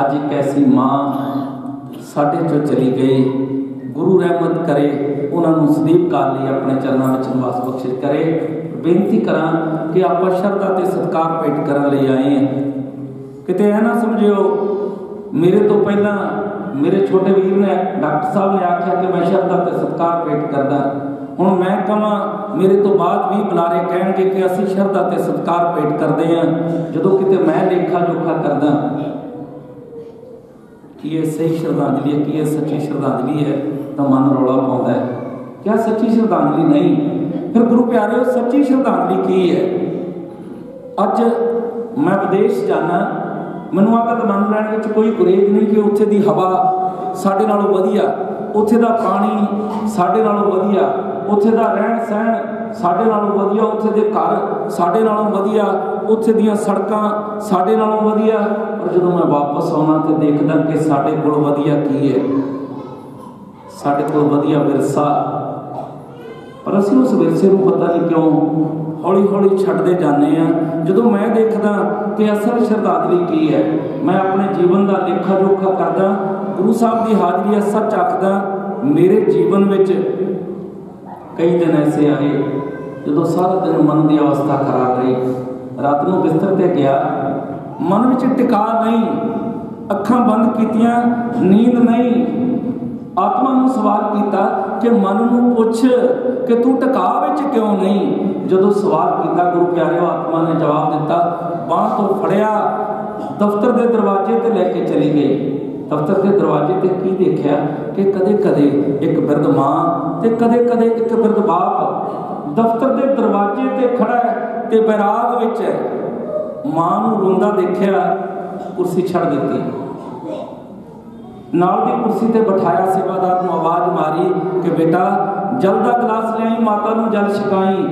ਅੱਜ ਇੱਕ ਐਸੀ ਮਾਂ ਸਾਡੇ ਚੋਂ ਚਲੀ ਗਈ, ਗੁਰੂ ਰਹਿਮਤ ਕਰੇ, ਉਹਨਾਂ ਨੂੰ ਸਦੀਪ ਕਰ ਲਈ ਆਪਣੇ ਚਰਨਾਂ ਵਿੱਚ ਨਿਵਾਸ ਬਖਸ਼ਿਸ਼ ਕਰੇ। ਬੇਨਤੀ ਕਰਾਂ ਕਿ ਆਪਾਂ ਸ਼ਰਧਾ ਤੇ ਸਤਕਾਰ ਭੇਟ ਕਰਨ ਲਈ ਆਏ ਹਾਂ। ਕਿਤੇ ਇਹ ਨਾ ਸਮਝਿਓ, ਮੇਰੇ ਤੋਂ ਪਹਿਲਾਂ ਮੇਰੇ ਛੋਟੇ ਵੀਰ ਨੇ ਡਾਕਟਰ ਸਾਹਿਬ ਨੇ ਆਖਿਆ ਕਿ ਮੈਂ ਸ਼ਰਧਾ ਤੇ ਸਤਕਾਰ ਭੇਟ ਕਰਦਾ। ਹੁਣ ਮੈਂ ਕਹਾਂ, ਮੇਰੇ ਤੋਂ ਬਾਅਦ ਵੀ ਬੁਲਾਰੇ ਕਹਿਣਗੇ ਕਿ ਅਸੀਂ ਸ਼ਰਧਾ ਤੇ ਸਤਕਾਰ ਭੇਟ ਕਰਦੇ ਹਾਂ। ਜਦੋਂ ਕਿਤੇ ਮੈਂ ਲੇਖਾ ਜੋਖਾ ਕਰਦਾ ਕਿ ਇਹ ਸਹੀ ਸ਼ਰਧਾਂਜਲੀ ਹੈ, ਕਿ ਇਹ ਸੱਚੀ ਸ਼ਰਧਾਂਜਲੀ ਹੈ, ਤਾਂ ਮਨ ਰੌਲਾ ਪਾਉਂਦਾ ਹੈ। ਕਿਆ ਸੱਚੀ ਸ਼ਰਧਾਂਜਲੀ ਨਹੀਂ। ਫਿਰ ਗੁਰੂ ਪਿਆਰਿਓ, ਸੱਚੀ ਸ਼ਰਧਾਂਜਲੀ ਕੀ ਹੈ? ਅੱਜ ਮੈਂ ਵਿਦੇਸ਼ ਜਾਣਾ, ਮੈਨੂੰ ਆਗਤ ਮਨ ਲੈਣ ਵਿੱਚ ਕੋਈ ਗੁਰੇਜ ਨਹੀਂ ਕਿ ਉੱਥੇ ਦੀ ਹਵਾ ਸਾਡੇ ਨਾਲੋਂ ਵਧੀਆ, ਉੱਥੇ ਦਾ ਪਾਣੀ ਸਾਡੇ ਨਾਲੋਂ ਵਧੀਆ ਉੱਥੇ ਦਾ ਰਹਿਣ ਸਹਿਣ ਸਾਡੇ ਨਾਲੋਂ ਵਧੀਆ, ਉੱਥੇ ਦੇ ਘਰ ਸਾਡੇ ਨਾਲੋਂ ਵਧੀਆ, ਉੱਥੇ ਦੀਆਂ ਸੜਕਾਂ ਸਾਡੇ ਨਾਲੋਂ ਵਧੀਆ। ਪਰ ਜਦੋਂ ਮੈਂ ਵਾਪਸ ਆਉਣਾ ਤੇ ਦੇਖਦਾ ਕਿ ਸਾਡੇ ਕੋਲ ਵਧੀਆ ਕੀ ਹੈ? ਸਾਡੇ ਕੋਲ ਵਧੀਆ ਵਿਰਸਾ। ਪਰ ਅਸੀਂ ਉਸ ਵਿਰਸੇ ਨੂੰ ਪਤਾ ਨਹੀਂ ਕਿਉਂ ਹੌਲੀ ਹੌਲੀ ਛੱਡਦੇ ਜਾਂਦੇ ਆ ਜਦੋਂ ਮੈਂ ਦੇਖਦਾ ਕਿ ਅਸਲ ਸ਼ਰਧਾਂਜਲੀ ਕੀ ਹੈ, ਮੈਂ ਆਪਣੇ ਜੀਵਨ ਦਾ ਲੇਖਾ ਜੋਖਾ ਕਰਦਾ, ਗੁਰੂ ਸਾਹਿਬ ਦੀ ਹਾਜ਼ਰੀ ਹੈ ਸੱਚ ਆਖਦਾ, ਮੇਰੇ ਜੀਵਨ ਵਿੱਚ ਕਈ ਦਿਨ ਐਸੇ ਆਏ ਜਦੋਂ ਸਾਰਾ ਦਿਨ ਮਨ ਦੀ ਅਵਸਥਾ ਖਰਾਬ ਰਹੀ। ਰਾਤ ਨੂੰ ਬਿਸਤਰ ਤੇ ਗਿਆ। ਮਨ ਵਿੱਚ ਟਿਕਾ ਨਹੀਂ। ਅੱਖਾਂ ਬੰਦ ਕੀਤੀਆਂ, ਨੀਂਦ ਨਹੀਂ। ਆਤਮਾ ਨੂੰ ਸਵਾਲ ਕੀਤਾ ਕਿ ਮਨ ਨੂੰ ਪੁੱਛ ਕਿ ਤੂੰ ਟਿਕਾ ਵਿੱਚ ਕਿਉਂ ਨਹੀਂ? ਜਦੋਂ ਸਵਾਲ ਕੀਤਾ, ਗੁਰੂ ਪਿਆਰੇ ਆਤਮਾ ਨੇ ਜਵਾਬ ਦਿੱਤਾ, ਬਾਹ ਤੋਂ ਫੜਿਆ, ਦਫ਼ਤਰ ਦੇ ਦਰਵਾਜ਼ੇ ਤੇ ਲੈ ਕੇ ਚਲੀ ਗਈ। ਦਫ਼ਤਰ ਦੇ ਦਰਵਾਜ਼ੇ ਤੇ ਕੀ ਦੇਖਿਆ ਕਿ ਕਦੇ ਕਦੇ ਇੱਕ ਬਿਰਧ ਮਾਂ ਤੇ ਕਦੇ ਕਦੇ ਇੱਕ ਬਿਰਧ ਬਾਪ ਦਫ਼ਤਰ ਦੇ ਦਰਵਾਜ਼ੇ ਤੇ ਖੜਾ ਹੈ ਤੇ ਬੈਰਾਗ ਵਿੱਚ ਹੈ। ਮਾਂ ਨੂੰ ਰੋਂਦਾ ਦੇਖਿਆ, ਕੁਰਸੀ ਛੱਡ ਦਿੱਤੀ। ਨਾਲ ਦੀ ਕੁਰਸੀ ਤੇ ਬਿਠਾਇਆ ਸੇਵਾਦਾਰ ਨੂੰ ਆਵਾਜ਼ ਮਾਰੀ ਕਿ ਬੇਟਾ, ਜਲ ਦਾ ਗਲਾਸ ਲਿਆਈ, ਮਾਤਾ ਨੂੰ ਜਲ ਛਕਾਈ।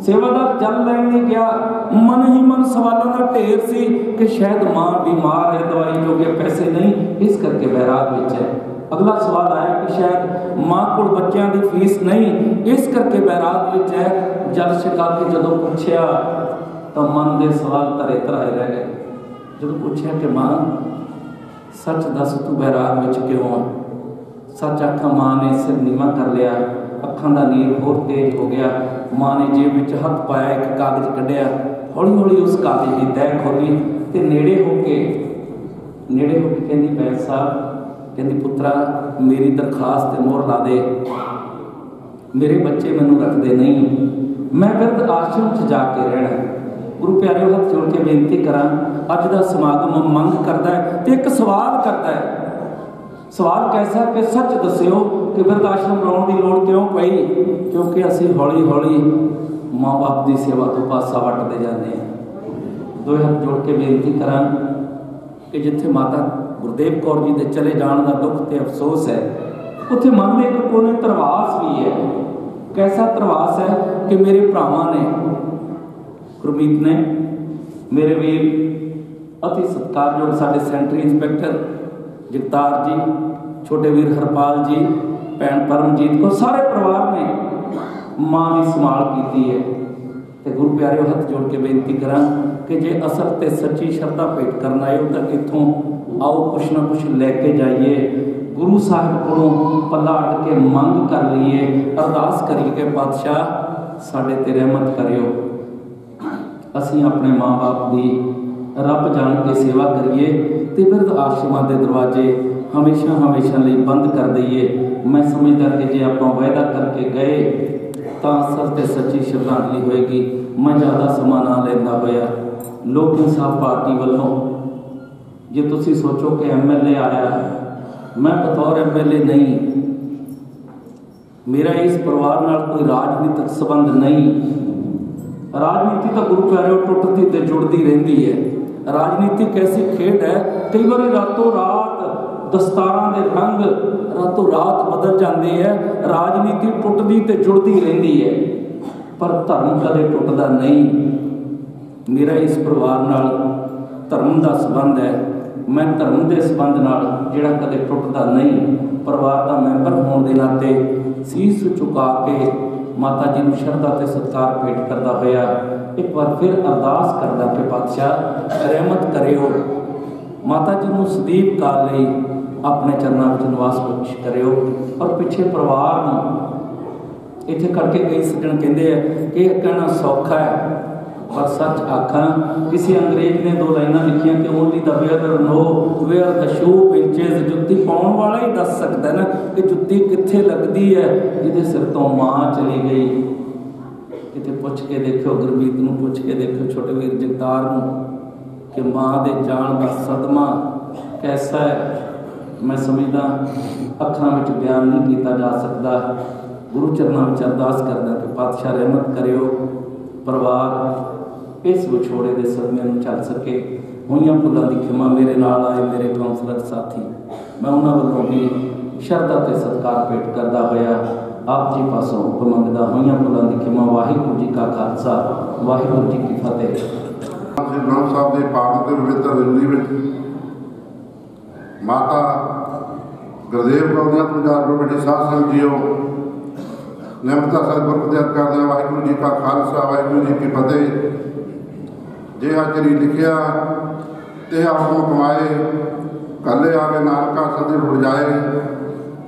ਸੇਵਾਦਾਰ ਚੱਲ ਲੈਣ ਲਈ ਗਿਆ ਮਨ ਹੀ ਮਨ ਸਵਾਲਾਂ ਦਾ ਢੇਰ ਸੀ ਕਿ ਸ਼ਾਇਦ ਮਾਂ ਬਿਮਾਰ ਹੈ, ਦਵਾਈ ਜੋਗੇ ਪੈਸੇ ਨਹੀਂ, ਇਸ ਕਰਕੇ ਬੈਰਾਗ ਵਿੱਚ ਹੈ। ਅਗਲਾ ਸਵਾਲ ਆਇਆ ਕਿ ਸ਼ਾਇਦ ਮਾਂ ਕੋਲ ਬੱਚਿਆਂ ਦੀ ਫੀਸ ਨਹੀਂ, ਇਸ ਕਰਕੇ ਬੈਰਾਗ ਵਿੱਚ ਹੈ। ਜਲ ਛਕਾ ਕੇ ਜਦੋਂ ਪੁੱਛਿਆ, ਤਾਂ ਮਨ ਦੇ ਸਵਾਲ ਧਰੇ ਧਰਾਏ ਰਹਿ ਗਏ। ਜਦੋਂ ਪੁੱਛਿਆ ਕਿ ਮਾਂ, ਸੱਚ ਦੱਸ ਤੂੰ ਬੈਰਾਗ ਵਿੱਚ ਕਿਉਂ ਆ? ਸੱਚ ਆਖਾਂ, ਮਾਂ ਨੇ ਸਿਰ ਨੀਵਾ ਕਰ ਲਿਆ, ਅੱਖਾਂ ਦਾ ਨੀਰ ਹੋਰ ਤੇਜ਼ ਹੋ ਗਿਆ। ਮਾਂ ਨੇ ਜੇਬ ਵਿੱਚ ਹੱਥ ਪਾਇਆ, ਇੱਕ ਕਾਗਜ਼ ਕੱਢਿਆ। ਹੌਲੀ ਹੌਲੀ ਉਸ ਕਾਗਜ਼ ਦੀ ਤਹਿ ਖੋਲੀ ਤੇ ਨੇੜੇ ਹੋ ਕੇ, ਨੇੜੇ ਹੋ ਕੇ ਕਹਿੰਦੀ ਬੈਦ ਸਾਹਿਬ, ਕਹਿੰਦੀ, ਪੁੱਤਰਾ, ਮੇਰੀ ਦਰਖਾਸਤ ਤੇ ਮੋਹਰ ਲਾ ਦੇ। ਮੇਰੇ ਬੱਚੇ ਮੈਨੂੰ ਰੱਖਦੇ ਨਹੀਂ। ਮੈਂ ਬਿਰਧ ਆਸ਼ਰਮ 'ਚ ਜਾ ਕੇ ਰਹਿਣਾ ਗੁਰੂ ਪਿਆਰਿਓ, ਹੱਥ ਜੋੜ ਕੇ ਬੇਨਤੀ ਕਰਾਂ, ਅੱਜ ਦਾ ਸਮਾਗਮ ਮੰਗ ਕਰਦਾ ਹੈ ਤੇ ਇੱਕ ਸਵਾਲ ਕਰਦਾ ਹੈ। ਸਵਾਲ ਕੈਸਾ ਕਿ ਸੱਚ ਦੱਸਿਓ ਕਿ ਬਿਰਧ ਆਸ਼ਰਮ ਲਾਉਣ ਦੀ ਲੋੜ ਕਿਉਂ ਪਈ? ਕਿਉਂਕਿ ਅਸੀਂ ਹੌਲੀ ਹੌਲੀ ਮਾਂ-ਬਾਪ ਦੀ ਸੇਵਾ ਤੋਂ ਪਾਸਾ ਵੱਟਦੇ ਜਾਂਦੇ ਹਾਂ। ਦੋਏ ਹੱਥ ਜੋੜ ਕੇ ਬੇਨਤੀ ਕਰਾਂ ਕਿ ਜਿੱਥੇ ਮਾਤਾ ਗੁਰਦੇਵ ਕੌਰ ਜੀ ਦੇ ਚਲੇ ਜਾਣ ਦਾ ਦੁੱਖ ਤੇ ਅਫਸੋਸ ਹੈ, ਉੱਥੇ ਮਨ ਦੇ ਇੱਕ ਕੋਨੇ ਤਰਵਾਸ ਵੀ ਹੈ। ਕੈਸਾ ਤਰਵਾਸ ਹੈ ਕਿ ਮੇਰੇ ਭਰਾਵਾਂ ਨੇ, ਗੁਰਮੀਤ ਨੇ ਮੇਰੇ ਵੀਰ, ਅਤੀ ਸਤਿਕਾਰਯੋਗ ਸਾਡੇ ਸੈਂਟਰੀ ਇੰਸਪੈਕਟਰ ਜਗਤਾਰ ਜੀ, ਛੋਟੇ ਵੀਰ ਹਰਪਾਲ ਜੀ, ਭੈਣ ਪਰਮਜੀਤ ਕੋ ਸਾਰੇ ਪਰਿਵਾਰ ਨੇ ਮਾਂ ਦੀ ਸੰਭਾਲ ਕੀਤੀ ਹੈ। ਤੇ ਗੁਰੂ ਪਿਆਰਿਓ, ਹੱਥ ਜੋੜ ਕੇ ਬੇਨਤੀ ਕਰਾਂ ਕਿ ਜੇ ਅਸਲ ਤੇ ਸੱਚੀ ਸ਼ਰਧਾ ਭੇਟ ਕਰਨ ਆਏ ਹੋ ਤਾਂ ਇੱਥੋਂ ਆਓ, ਕੁਛ ਨਾ ਕੁਛ ਲੈ ਕੇ ਜਾਈਏ। ਗੁਰੂ ਸਾਹਿਬ ਕੋਲੋਂ ਪੱਲਾ ਅਟ ਕੇ ਮੰਗ ਕਰ ਲਈਏ, ਅਰਦਾਸ ਕਰੀਏ ਕਿ ਪਾਤਸ਼ਾਹ, ਸਾਡੇ ਤੇ ਰਹਿਮਤ ਕਰਿਓ। ਅਸੀਂ ਆਪਣੇ ਮਾਂ-ਬਾਪ ਦੀ ਰੱਬ ਜਾਣ ਕੇ ਸੇਵਾ ਕਰੀਏ ਤੇ ਬਿਰਧ ਆਸ਼ਰਮਾਂ ਦੇ ਦਰਵਾਜ਼ੇ ਹਮੇਸ਼ਾ ਹਮੇਸ਼ਾ ਲਈ ਬੰਦ ਕਰ ਦਈਏ। ਮੈਂ ਸਮਝਦਾ ਕਿ ਜੇ ਆਪਾਂ ਵਾਅਦਾ ਕਰਕੇ ਗਏ, ਤਾਂ ਸੱਚ ਤੇ ਸੱਚੀ ਸ਼ਰਧਾਂਜਲੀ ਹੋਏਗੀ। ਮੈਂ ਜ਼ਿਆਦਾ ਸਮਾਂ ਨਾ ਲੈਂਦਾ ਹੋਇਆ। ਲੋਕ ਇਨਸਾਫ ਪਾਰਟੀ ਵੱਲੋਂ, ਜੇ ਤੁਸੀਂ ਸੋਚੋ ਕਿ ਐਮਐਲਏ ਆਇਆ, ਮੈਂ ਬਤੌਰ ਐਮਐਲਏ ਨਹੀਂ। ਮੇਰਾ ਇਸ ਪਰਿਵਾਰ ਨਾਲ ਕੋਈ ਰਾਜਨੀਤਿਕ ਸੰਬੰਧ ਨਹੀਂ। ਰਾਜਨੀਤੀ ਤਾਂ ਗੁਰੂ ਪਿਆਰਿਓ ਟੁੱਟਦੀ ਤੇ ਜੁੜਦੀ ਰਹਿੰਦੀ ਹੈ। ਰਾਜਨੀਤਿਕ ਐਸੀ ਖੇਡ ਹੈ? ਕਈ ਵਾਰੀ ਰਾਤੋਂ ਰਾਤ ਦਸਤਾਰਾਂ ਦੇ ਰੰਗ ਰਾਤੋਂ ਰਾਤ ਬਦਲ ਜਾਂਦੇ ਹੈ, ਰਾਜਨੀਤੀ ਟੁੱਟਦੀ ਤੇ ਜੁੜਦੀ ਰਹਿੰਦੀ ਹੈ। ਪਰ ਧਰਮ ਕਦੇ ਟੁੱਟਦਾ ਨਹੀਂ। ਮੇਰਾ ਇਸ ਪਰਿਵਾਰ ਨਾਲ ਧਰਮ ਦਾ ਸੰਬੰਧ ਹੈ। ਮੈਂ ਧਰਮ ਦੇ ਸੰਬੰਧ ਨਾਲ ਜਿਹੜਾ ਕਦੇ ਟੁੱਟਦਾ ਨਹੀਂ। ਪਰਿਵਾਰ ਦਾ ਮੈਂਬਰ ਹੋਣ ਦੇ ਨਾਤੇ ਸੀਸ ਝੁਕਾ ਕੇ ਮਾਤਾ ਜੀ ਨੂੰ ਸ਼ਰਧਾ ਤੇ ਸਤਿਕਾਰ ਭੇਟ ਕਰਦਾ ਹੋਇਆ ਇੱਕ ਵਾਰ ਫਿਰ ਅਰਦਾਸ ਕਰਦਾ ਕਿ ਪਾਤਸ਼ਾਹ, ਰਹਿਮਤ ਕਰਿਓ। ਮਾਤਾ ਜੀ ਨੂੰ ਸਦੀਪ ਕਾਲ ਲਈ ਆਪਣੇ ਚਰਨਾਂ ਵਿੱਚ ਨਿਵਾਸ ਬਖਸ਼ ਕਰਿਓ। ਔਰ ਪਿੱਛੇ ਪਰਿਵਾਰ ਨੂੰ ਇੱਥੇ ਕਰਕੇ ਕਈ ਸੱਜਣ ਕਹਿੰਦੇ ਆ ਕਿ ਇਹ ਕਹਿਣਾ ਸੌਖਾ ਹੈ। ਪਰ ਸੱਚ ਆਖਾਂ, ਕਿਸੇ ਅੰਗਰੇਜ਼ ਨੇ ਦੋ ਲਾਈਨਾਂ ਲਿਖੀਆਂ ਕਿ only the wear know where the shoe pinches ਜੁੱਤੀ ਪਾਉਣ ਵਾਲਾ ਹੀ ਦੱਸ ਸਕਦਾ ਨਾ ਕਿ ਜੁੱਤੀ ਕਿੱਥੇ ਲੱਗਦੀ ਹੈ, ਜਿਹਦੇ ਸਿਰ ਤੋਂ ਮਾਂ ਚਲੀ ਗਈ। ਕਿਤੇ ਪੁੱਛ ਕੇ ਦੇਖਿਓ, ਗੁਰਮੀਤ ਨੂੰ ਪੁੱਛ ਕੇ ਦੇਖਿਓ, ਛੋਟੇ ਵੀਰ ਜਗਤਾਰ ਨੂੰ ਕਿ ਮਾਂ ਦੇ ਜਾਣ ਦਾ ਸਦਮਾ ਕੈਸਾ ਹੈ? ਮੈਂ ਸਮਝਦਾ ਅੱਖਾਂ ਵਿੱਚ ਬਿਆਨ ਨਹੀਂ ਕੀਤਾ ਜਾ ਸਕਦਾ। ਗੁਰੂ ਚਰਨਾਂ ਵਿੱਚ ਅਰਦਾਸ ਕਰਦਾ ਕਿ ਪਾਤਸ਼ਾਹ ਰਹਿਮਤ ਕਰਿਓ, ਪਰਿਵਾਰ ਇਸ ਵਿਛੋੜੇ ਦੇ ਸਦਮੇ ਨੂੰ ਚੱਲ ਸਕੇ। ਹੋਈਆਂ ਭੁੱਲਾਂ ਦੀ ਖਿਮਾ ਮੇਰੇ ਨਾਲ ਆਏ ਮੇਰੇ ਕਾਉਂਸਲਰ ਸਾਥੀ। ਮੈਂ ਉਹਨਾਂ ਵੱਲੋਂ ਵੀ ਸ਼ਰਧਾ ਤੇ ਸਤਿਕਾਰ ਭੇਟ ਕਰਦਾ ਹੋਇਆ ਆਪ ਜੀ ਪਾਸੋਂ ਹੁਕਮ ਮੰਗਦਾ ਹੋਈਆਂ ਭੁੱਲਾਂ ਖਿਮਾ ਵਾਹਿਗੁਰੂ ਜੀ ਕਾ ਖਾਲਸਾ, ਵਾਹਿਗੁਰੂ ਜੀ ਕੀ ਫਤਿਹ। ਸ੍ਰੀ ਗ੍ਰੰਥ ਸਾਹਿਬ ਦੇ ਪਾਠ ਤੇ ਪਵਿੱਤਰ ਹਜ਼ੂਰੀ ਵਿੱਚ ਮਾਤਾ ਗੁਰਦੇਵ ਕੌਰ ਦੀਆਂ ਪੰਜਾਬ ਤੋਂ ਬੇਟੇ ਸਾਧ ਸੰਗਤ ਜੀਓ। ਨਿਮਰਤਾ ਸਤਿਗੁਰ ਪਦਿਆਤ ਕਰਦੇ ਹਾਂ, ਵਾਹਿਗੁਰੂ ਜੀ ਕਾ ਖਾਲਸਾ, ਵਾਹਿਗੁਰੂ ਜੀ ਕੀ ਫਤਿਹ। ਜੇ ਹਾਜ਼ਰੀ ਲਿਖਿਆ ਤੇ ਆਪੋ ਕਮਾਏ ਕੱਲੇ ਆਵੇ ਨਾਨਕਾ ਸਦੇ ਰੁੜ ਜਾਏ।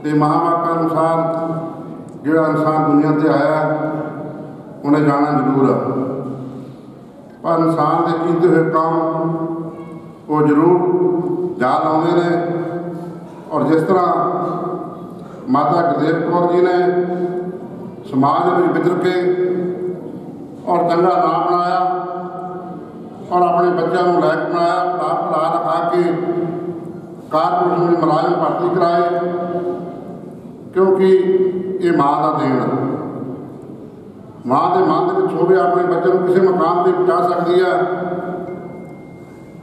ਤੇ ਮਹਾਵਾਕਾ ਅਨੁਸਾਰ ਜਿਹੜਾ ਇਨਸਾਨ ਦੁਨੀਆ ਤੇ ਆਇਆ ਉਹਨੇ ਜਾਣਾ ਜ਼ਰੂਰ ਆ। ਪਰ ਇਨਸਾਨ ਦੇ ਕੀਤੇ ਹੋਏ ਕੰਮ ਉਹ ਜ਼ਰੂਰ ਯਾਦ ਆਉਂਦੇ ਨੇ। ਔਰ ਜਿਸ ਤਰ੍ਹਾਂ ਮਾਤਾ ਗੁਰਦੇਵ ਕੌਰ ਜੀ ਨੇ ਸਮਾਜ ਵਿੱਚ ਵਿਚਰ ਕੇ ਔਰ ਚੰਗਾ ਨਾਮ ਬਣਾਇਆ ਔਰ ਆਪਣੇ ਬੱਚਿਆਂ ਨੂੰ ਲਾਇਕ ਬਣਾਇਆ ਪੜਾ ਪੜਾ ਲਿਖਾ ਕੇ ਕਾਰਪੋਰੇਸ਼ਨ ਵਿੱਚ ਮੁਲਾਜ਼ਮ ਭਰਤੀ ਕਰਾਏ। ਕਿਉਂਕਿ ਇਹ ਮਾਂ ਦਾ ਦੇਣ ਹੈ ਮਾਂ ਦੇ ਮਨ ਦੇ ਵਿੱਚ ਹੋਵੇ ਆਪਣੇ ਬੱਚੇ ਨੂੰ ਕਿਸੇ ਮਕਾਮ ਤੇ ਪਹੁੰਚਾ ਸਕਦੀ ਹੈ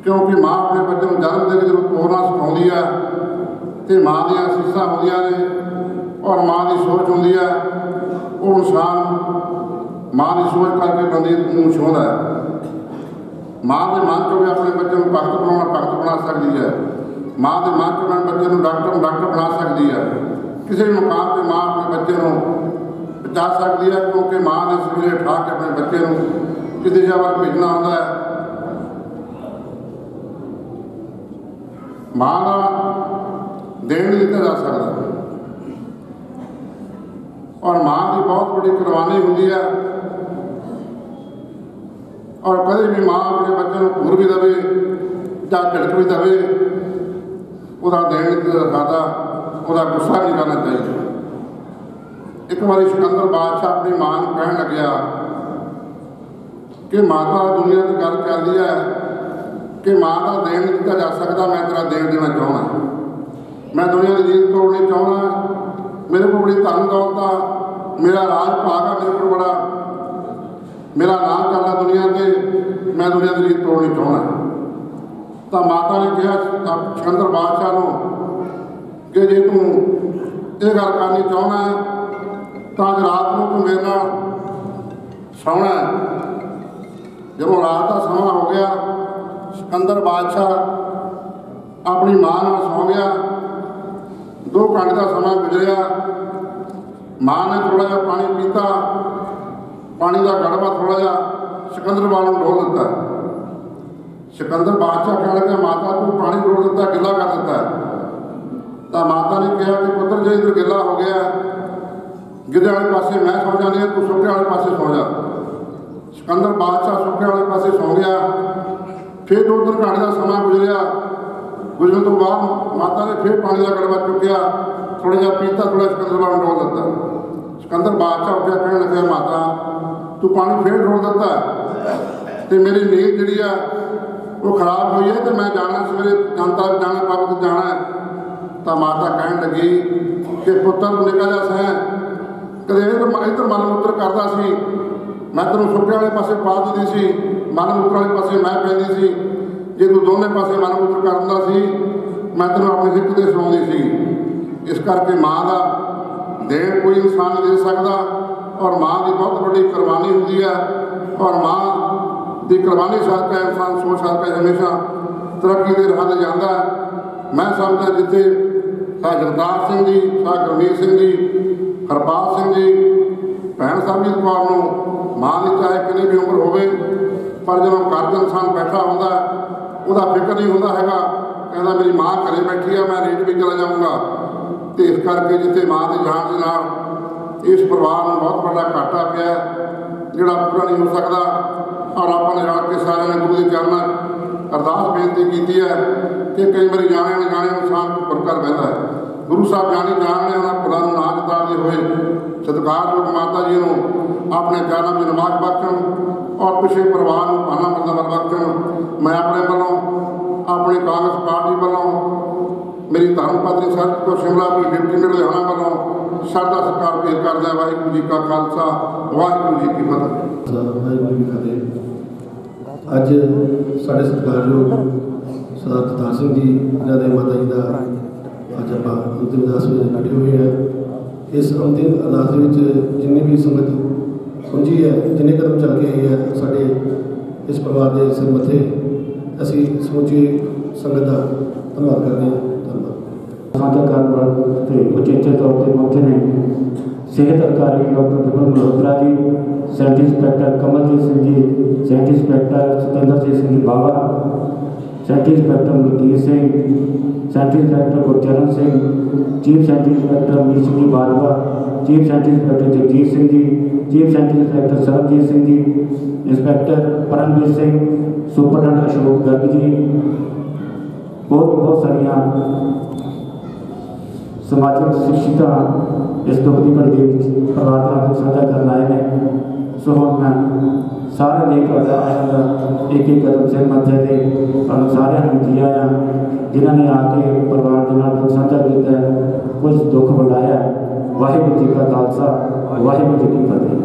ਕਿਉਂਕਿ ਮਾਂ ਆਪਣੇ ਬੱਚੇ ਨੂੰ ਜਨਮ ਦੇ ਵਿੱਚ ਤੋਰਨਾ ਸਿਖਾਉਂਦੀ ਹੈ ਤੇ ਮਾਂ ਦੀਆਂ ਅਸੀਸਾਂ ਹੁੰਦੀਆਂ ਨੇ ਔਰ ਮਾਂ ਦੀ ਸੋਚ ਹੁੰਦੀ ਹੈ ਉਹ ਇਨਸਾਨ ਮਾਂ ਦੀ ਸੋਚ ਕਰਕੇ ਬੰਦੇ ਨੂੰ ਛੋਹਦਾ ਮਾਂ ਦੇ ਮਨ ਚੋਂ ਵੀ ਆਪਣੇ ਬੱਚੇ ਨੂੰ ਭਗਤ ਬਣਾਉਣਾ ਭਗਤ ਬਣਾ ਸਕਦੀ ਹੈ। ਮਾਂ ਦੇ ਮਨ ਚੋਂ ਆਪਣੇ ਬੱਚੇ ਨੂੰ ਡਾਕਟਰ ਨੂੰ ਡਾਕਟਰ ਬਣਾ ਸਕਦੀ ਹੈ। ਕਿਸੇ ਵੀ ਮੁਕਾਮ ਤੇ ਮਾਂ ਆਪਣੇ ਬੱਚੇ ਨੂੰ ਪਹੁੰਚਾ ਸਕਦੀ ਹੈ, ਕਿਉਂਕਿ ਮਾਂ ਨੇ ਸਵੇਰੇ ਉਠਾ ਕੇ ਆਪਣੇ ਬੱਚੇ ਨੂੰ ਕਿਤੇ ਜਗ੍ਹਾ ਭੇਜਣਾ ਹੁੰਦਾ ਹੈ। ਮਾਂ ਦਾ ਦੇਣ ਨਹੀਂ ਦਿੱਤਾ ਜਾ ਸਕਦਾ। ਔਰ ਮਾਂ ਦੀ ਬਹੁਤ ਵੱਡੀ ਕੁਰਬਾਨੀ ਹੁੰਦੀ ਹੈ। ਔਰ ਕਦੇ ਵੀ ਮਾਂ ਆਪਣੇ ਬੱਚੇ ਨੂੰ ਪੂਰ ਵੀ ਦੇਵੇ ਜਾਂ ਝੜਕ ਵੀ ਦੇਵੇ, ਉਹਦਾ ਦੇਣ ਦਾ ਦਿੱਤਾ ਉਹਦਾ ਗੁੱਸਾ ਨਹੀਂ ਕਰਨਾ ਚਾਹੀਦਾ। ਇੱਕ ਵਾਰੀ ਸਿਕੰਦਰ ਬਾਦਸ਼ਾਹ ਆਪਣੀ ਮਾਂ ਨੂੰ ਕਹਿਣ ਲੱਗਿਆ ਕਿ ਮਾਤਾ, ਦੁਨੀਆ ਦੀ ਗੱਲ ਚੱਲਦੀ ਹੈ ਕਿ ਮਾਂ ਦਾ ਦੇਣ ਨਹੀਂ ਦਿੱਤਾ ਜਾ ਸਕਦਾ, ਮੈਂ ਤੇਰਾ ਦੇਣ ਦੇਣਾ ਚਾਹੁੰਦਾ। ਮੈਂ ਦੁਨੀਆ ਦੀ ਰੀਤ ਤੋੜਨੀ ਚਾਹੁੰਦਾ, ਮੇਰੇ ਕੋਲ ਬੜੀ ਧਨ ਦੌਲਤਾ, ਮੇਰਾ ਰਾਜ ਪਾਗਾ ਮੇਰੇ ਕੋਲ ਬੜਾ ਮੇਰਾ ਨਾਮ ਚੱਲਦਾ ਦੁਨੀਆ ਤੇ, ਮੈਂ ਦੁਨੀਆ ਦੀ ਰੀਤ ਤੋੜਨੀ ਚਾਹੁੰਦਾ। ਤਾਂ ਮਾਤਾ ਨੇ ਕਿਹਾ ਸਿਕੰਦਰ ਬਾਦਸ਼ਾਹ ਨੂੰ ਕਿ ਜੇ ਤੂੰ ਇਹ ਗੱਲ ਕਰਨੀ ਚਾਹੁੰਦਾ ਤਾਂ ਅੱਜ ਰਾਤ ਨੂੰ ਤੂੰ ਮੇਰੇ ਨਾਲ ਸੌਣਾ ਜਦੋਂ ਰਾਤ ਦਾ ਸਮਾਂ ਹੋ ਗਿਆ, ਸਿਕੰਦਰ ਬਾਦਸ਼ਾਹ ਆਪਣੀ ਮਾਂ ਨਾਲ ਸੌ ਗਿਆ। ਦੋ ਘੰਟੇ ਦਾ ਸਮਾਂ ਗੁਜ਼ਰਿਆ। ਮਾਂ ਨੇ ਥੋੜਾ ਜਿਹਾ ਪਾਣੀ ਪੀਤਾ। ਪਾਣੀ ਦਾ ਗੜਬਾ ਥੋੜਾ ਜਿਹਾ ਸਿਕੰਦਰ ਬਾਲ ਨੂੰ ਡੋਲ ਦਿੱਤਾ। ਸਿਕੰਦਰ ਬਾਦਸ਼ਾਹ ਕਹਿਣ ਲੱਗਾ ਮਾਤਾ, ਤੂੰ ਪਾਣੀ ਡੋਲ ਦਿੱਤਾ, ਗਿੱਲਾ ਕਰ ਦਿੱਤਾ ਤਾਂ ਮਾਤਾ ਨੇ ਕਿਹਾ ਕਿ ਪੁੱਤਰ, ਜੇ ਇਧਰ ਗਿੱਲਾ ਹੋ ਗਿਆ ਗਿੱਲੇ ਵਾਲੇ ਪਾਸੇ ਮੈਂ ਸੌ ਜਾਂਦੀ ਹਾਂ ਤੂੰ ਸੁੱਕੇ ਵਾਲੇ ਪਾਸੇ ਸੌ ਜਾ। ਸਿਕੰਦਰ ਬਾਦਸ਼ਾਹ ਸੁੱਕੇ ਵਾਲੇ ਪਾਸੇ ਸੌ ਗਿਆ। ਫਿਰ ਦੋ ਤਿੰਨ ਦਾ ਸਮਾਂ ਗੁਜ਼ਰਿਆ। ਗੁਜ਼ਰਨ ਤੋਂ ਬਾਅਦ ਮਾਤਾ ਨੇ ਫਿਰ ਪਾਣੀ ਦਾ ਗੜਬਾ ਚੁੱਕਿਆ। ਥੋੜਾ ਜਿਹਾ ਪੀਤਾ ਥੋੜਾ ਸਿਕੰਦਰ ਬਾਦ ਨੂੰ ਡੋਲ ਦਿੱਤਾ। ਸਿਕੰਦਰ ਬਾਦਸ਼ਾਹ ਉੱਠਿਆ, ਕਹਿਣ ਲੱਗਿਆ, ਮਾਤਾ, ਤੂੰ ਪਾਣੀ ਫੇਰ ਡੋਲ ਦਿੱਤਾ ਤੇ ਮੇਰੀ ਨੀਂਦ ਜਿਹੜੀ ਆ, ਉਹ ਖਰਾਬ ਹੋਈ ਹੈ ਤੇ ਮੈਂ ਜਾਣਾ ਸਵੇਰੇ ਜਨਤਾ ਜਾਣਾ, ਪਬਲਿਕ ਜਾਣਾ ਤਾਂ ਮਾਤਾ ਕਹਿਣ ਲੱਗੀ ਕਿ ਪੁੱਤਰ ਨਿਕਲ ਜਾ ਸੈਂ ਕਦੇ ਇਧਰ ਇਧਰ ਮਨ ਮੁੱਤਰ ਕਰਦਾ ਸੀ। ਮੈਂ ਤੈਨੂੰ ਸੁੱਕੇ ਵਾਲੇ ਪਾਸੇ ਪਾ ਦਿੰਦੀ ਸੀ। ਮਨ ਮੁੱਤਰ ਵਾਲੇ ਪਾਸੇ ਮੈਂ ਪੈਂਦੀ ਸੀ। ਜੇ ਤੂੰ ਦੋਨੇ ਪਾਸੇ ਮਨ ਮੁੱਤਰ ਕਰਦਾ ਸੀ, ਮੈਂ ਤੈਨੂੰ ਆਪਣੀ ਹਿੱਕ ਤੇ ਸੁਣਾਉਂਦੀ ਸੀ। ਇਸ ਕਰਕੇ ਮਾਂ ਦਾ ਦੇਣ ਕੋਈ ਇਨਸਾਨ ਨਹੀਂ ਦੇ ਸਕਦਾ। ਔਰ ਮਾਂ ਦੀ ਬਹੁਤ ਵੱਡੀ ਕੁਰਬਾਨੀ ਹੁੰਦੀ ਹੈ। ਔਰ ਮਾਂ ਦੀ ਕੁਰਬਾਨੀ ਸਦਕਾ ਇਨਸਾਨ ਸੋਚ ਸਕਦਾ ਹਮੇਸ਼ਾ ਤਰੱਕੀ ਦੇ ਰਾਹ ਤੇ ਜਾਂਦਾ ਮੈਂ ਸਮਝਦਾ ਜਿੱਥੇ ਸ਼ਾਹ ਜਗਤਾਰ ਸਿੰਘ ਜੀ ਸ਼ਾਹ ਗੁਰਮੀਤ ਸਿੰਘ ਜੀ, ਹਰਪਾਲ ਸਿੰਘ ਜੀ, ਭੈਣ ਸਾਹਿਬਜੀਤ ਕੌਰ ਨੂੰ ਮਾਂ ਦੀ ਚਾਹੇ ਕਿੰਨੀ ਵੀ ਉਮਰ ਹੋਵੇ, ਪਰ ਜਦੋਂ ਘਰ ਦਾ ਇਨਸਾਨ ਬੈਠਾ ਹੁੰਦਾ ਉਹਦਾ ਫਿਕਰ ਨਹੀਂ ਹੁੰਦਾ ਹੈਗਾ, ਕਹਿੰਦਾ ਮੇਰੀ ਮਾਂ ਘਰੇ ਬੈਠੀ ਆ, ਮੈਂ ਰੇਟ ਵੀ ਚਲਾ ਜਾਊਂਗਾ। ਤੇ ਇਸ ਕਰਕੇ ਜਿੱਥੇ ਮਾਂ ਦੇ ਜਾਣ ਦੇ ਨਾਲ ਇਸ ਪਰਿਵਾਰ ਨੂੰ ਬਹੁਤ ਵੱਡਾ ਘਾਟਾ ਪਿਆ, ਜਿਹੜਾ ਪੂਰਾ ਨਹੀਂ ਹੋ ਸਕਦਾ ਔਰ ਆਪਾਂ ਨੇ ਰਲ ਕੇ ਸਾਰਿਆਂ ਨੇ ਗੁਰੂ ਦੇ ਚਰਨਾਂ ਅਰਦਾਸ ਬੇਨਤੀ ਕੀਤੀ ਹੈ ਕਿ ਕਈ ਵਾਰੀ ਜਾਣੇ ਅਣਜਾਣੇ ਇਨਸਾਨ ਬਰਕਰ ਬਹਿੰਦਾ ਹੈ। ਗੁਰੂ ਸਾਹਿਬ ਜਾਣੀ ਜਾਣ ਉਹਨਾਂ ਖੁਦਾ ਨੂੰ ਨਾਮ ਤਾਰਦੇ ਹੋਏ ਸਤਿਕਾਰਯੋਗ ਮਾਤਾ ਜੀ ਨੂੰ, ਆਪਣੇ ਚਰਨਾਂ ਵਿੱਚ ਨਮਾਜ਼ ਬਖਸ਼ਣ ਔਰ ਪਿਛੇ ਪਰਿਵਾਰ ਨੂੰ ਭਾਣਾ ਮਰਦਮਰ ਬਖਸ਼ਣ ਮੈਂ ਆਪਣੇ ਵੱਲੋਂ, ਆਪਣੇ ਕਾਂਗਰਸ ਪਾਰਟੀ ਵੱਲੋਂ, ਮੇਰੀ ਧਰਮ ਪਤਨੀ ਸਰਜ ਕੋ ਸ਼ਿਮਲਾ ਦੀ ਡਿਪਟੀ ਮੇਅਰ ਲੁਧਿਆਣਾ ਵੱਲੋਂ ਸਰਦਾ ਸਤਿਕਾਰ ਪੇਸ਼ ਕਰਦਾ ਵਾਹਿਗੁਰੂ ਜੀ ਕਾ ਖਾਲਸਾ, ਵਾਹਿਗੁਰੂ ਜੀ ਕੀ ਫਤਿਹ। ਵਾਹਿਗੁਰੂ ਜੀ ਕੀ ਫਤਿਹ। ਅੱਜ ਸਾਡੇ ਸਤਿਕਾਰਯੋਗ ਸਰਦਾਰ ਕਰਤਾਰ ਸਿੰਘ ਜੀ, ਇਹਨਾਂ ਦੇ ਮਾਤਾ ਜੀ ਦਾ ਅੱਜ ਆਪਾਂ ਅੰਤਿਮ ਅਰਦਾਸ ਵਿੱਚ ਇਕੱਠੇ ਹੋਏ ਹਾਂ। ਇਸ ਅੰਤਿਮ ਅਰਦਾਸ ਦੇ ਵਿੱਚ ਜਿੰਨੀ ਵੀ ਸੰਗਤ ਪਹੁੰਚੀ ਹੈ, ਜਿੰਨੇ ਕਦਮ ਚੱਲ ਕੇ ਆਈ ਹੈ, ਸਾਡੇ ਇਸ ਪਰਿਵਾਰ ਦੇ ਸਿਰ ਮੱਥੇ ਅਸੀਂ ਸਮੁੱਚੀ ਸੰਗਤ ਦਾ ਧੰਨਵਾਦ ਕਰਦੇ ਹਾਂ। ਧੰਨਵਾਦ। ਸਾਂਝਾ ਕਰਨ ਤੇ ਉਚੇਚੇ ਤੌਰ ਤੇ ਪਹੁੰਚੇ ਨੇ। ਸਿਹਤ ਅਧਿਕਾਰੀ ਡਾਕਟਰ ਵਿਪਨ ਮਲਹੋਤਰਾ ਜੀ Saint inspector Kamaljit Singh ji Saint inspector Satinderjit Singh ji Bawa ਸੈਂਟ ਇੰਸਪੈਕਟਰ ਮਲਕੀਤ ਸਿੰਘ ਸੈਂਟ ਇੰਸਪੈਕਟਰ ਗੁਰਚਰਨ ਸਿੰਘ ਚੀਫ ਸੈਂਟ ਇੰਸਪੈਕਟਰ ਅਮੀਰ ਸਿੰਘ ਜੀ ਬਾਜਵਾ ਚੀਫ ਸੈਂਟ inspector Jagjit Singh ji chief Saint inspector Sarabjit Singh ji inspector Paramjit Singh superintendent Ashok Garg ji ਬਹੁਤ ਬਹੁਤ ਸਾਰੀਆਂ ਸਮਾਜਿਕ ਸਿੱਖਿਤਾ ਇਸ ਦੁੱਖ ਦੀ ਘੜੀ ਦੇ ਵਿੱਚ ਪਰਮਾਤਮਾ ਸੋ ਮੈਂ ਸਾਰੇ ਦੇ ਤੁਹਾਡਾ ਆਇਆਂ ਇੱਕ ਇੱਕ ਕਦਮ ਸਿਰ ਮੱਥੇ ਤੇ ਤੁਹਾਨੂੰ ਸਾਰਿਆਂ ਨੂੰ ਜੀ ਆਇਆਂ ਜਿਨ੍ਹਾਂ ਨੇ ਆ ਕੇ ਪਰਿਵਾਰ ਦੇ ਨਾਲ ਸਾਂਝਾ ਕੀਤਾ ਹੈ, ਕੁਝ ਦੁੱਖ ਵੰਡਾਇਆ ਵਾਹਿਗੁਰੂ ਜੀ ਕਾ ਖਾਲਸਾ ਵਾਹਿਗੁਰੂ ਜੀ ਕੀ ਫਤਿਹ।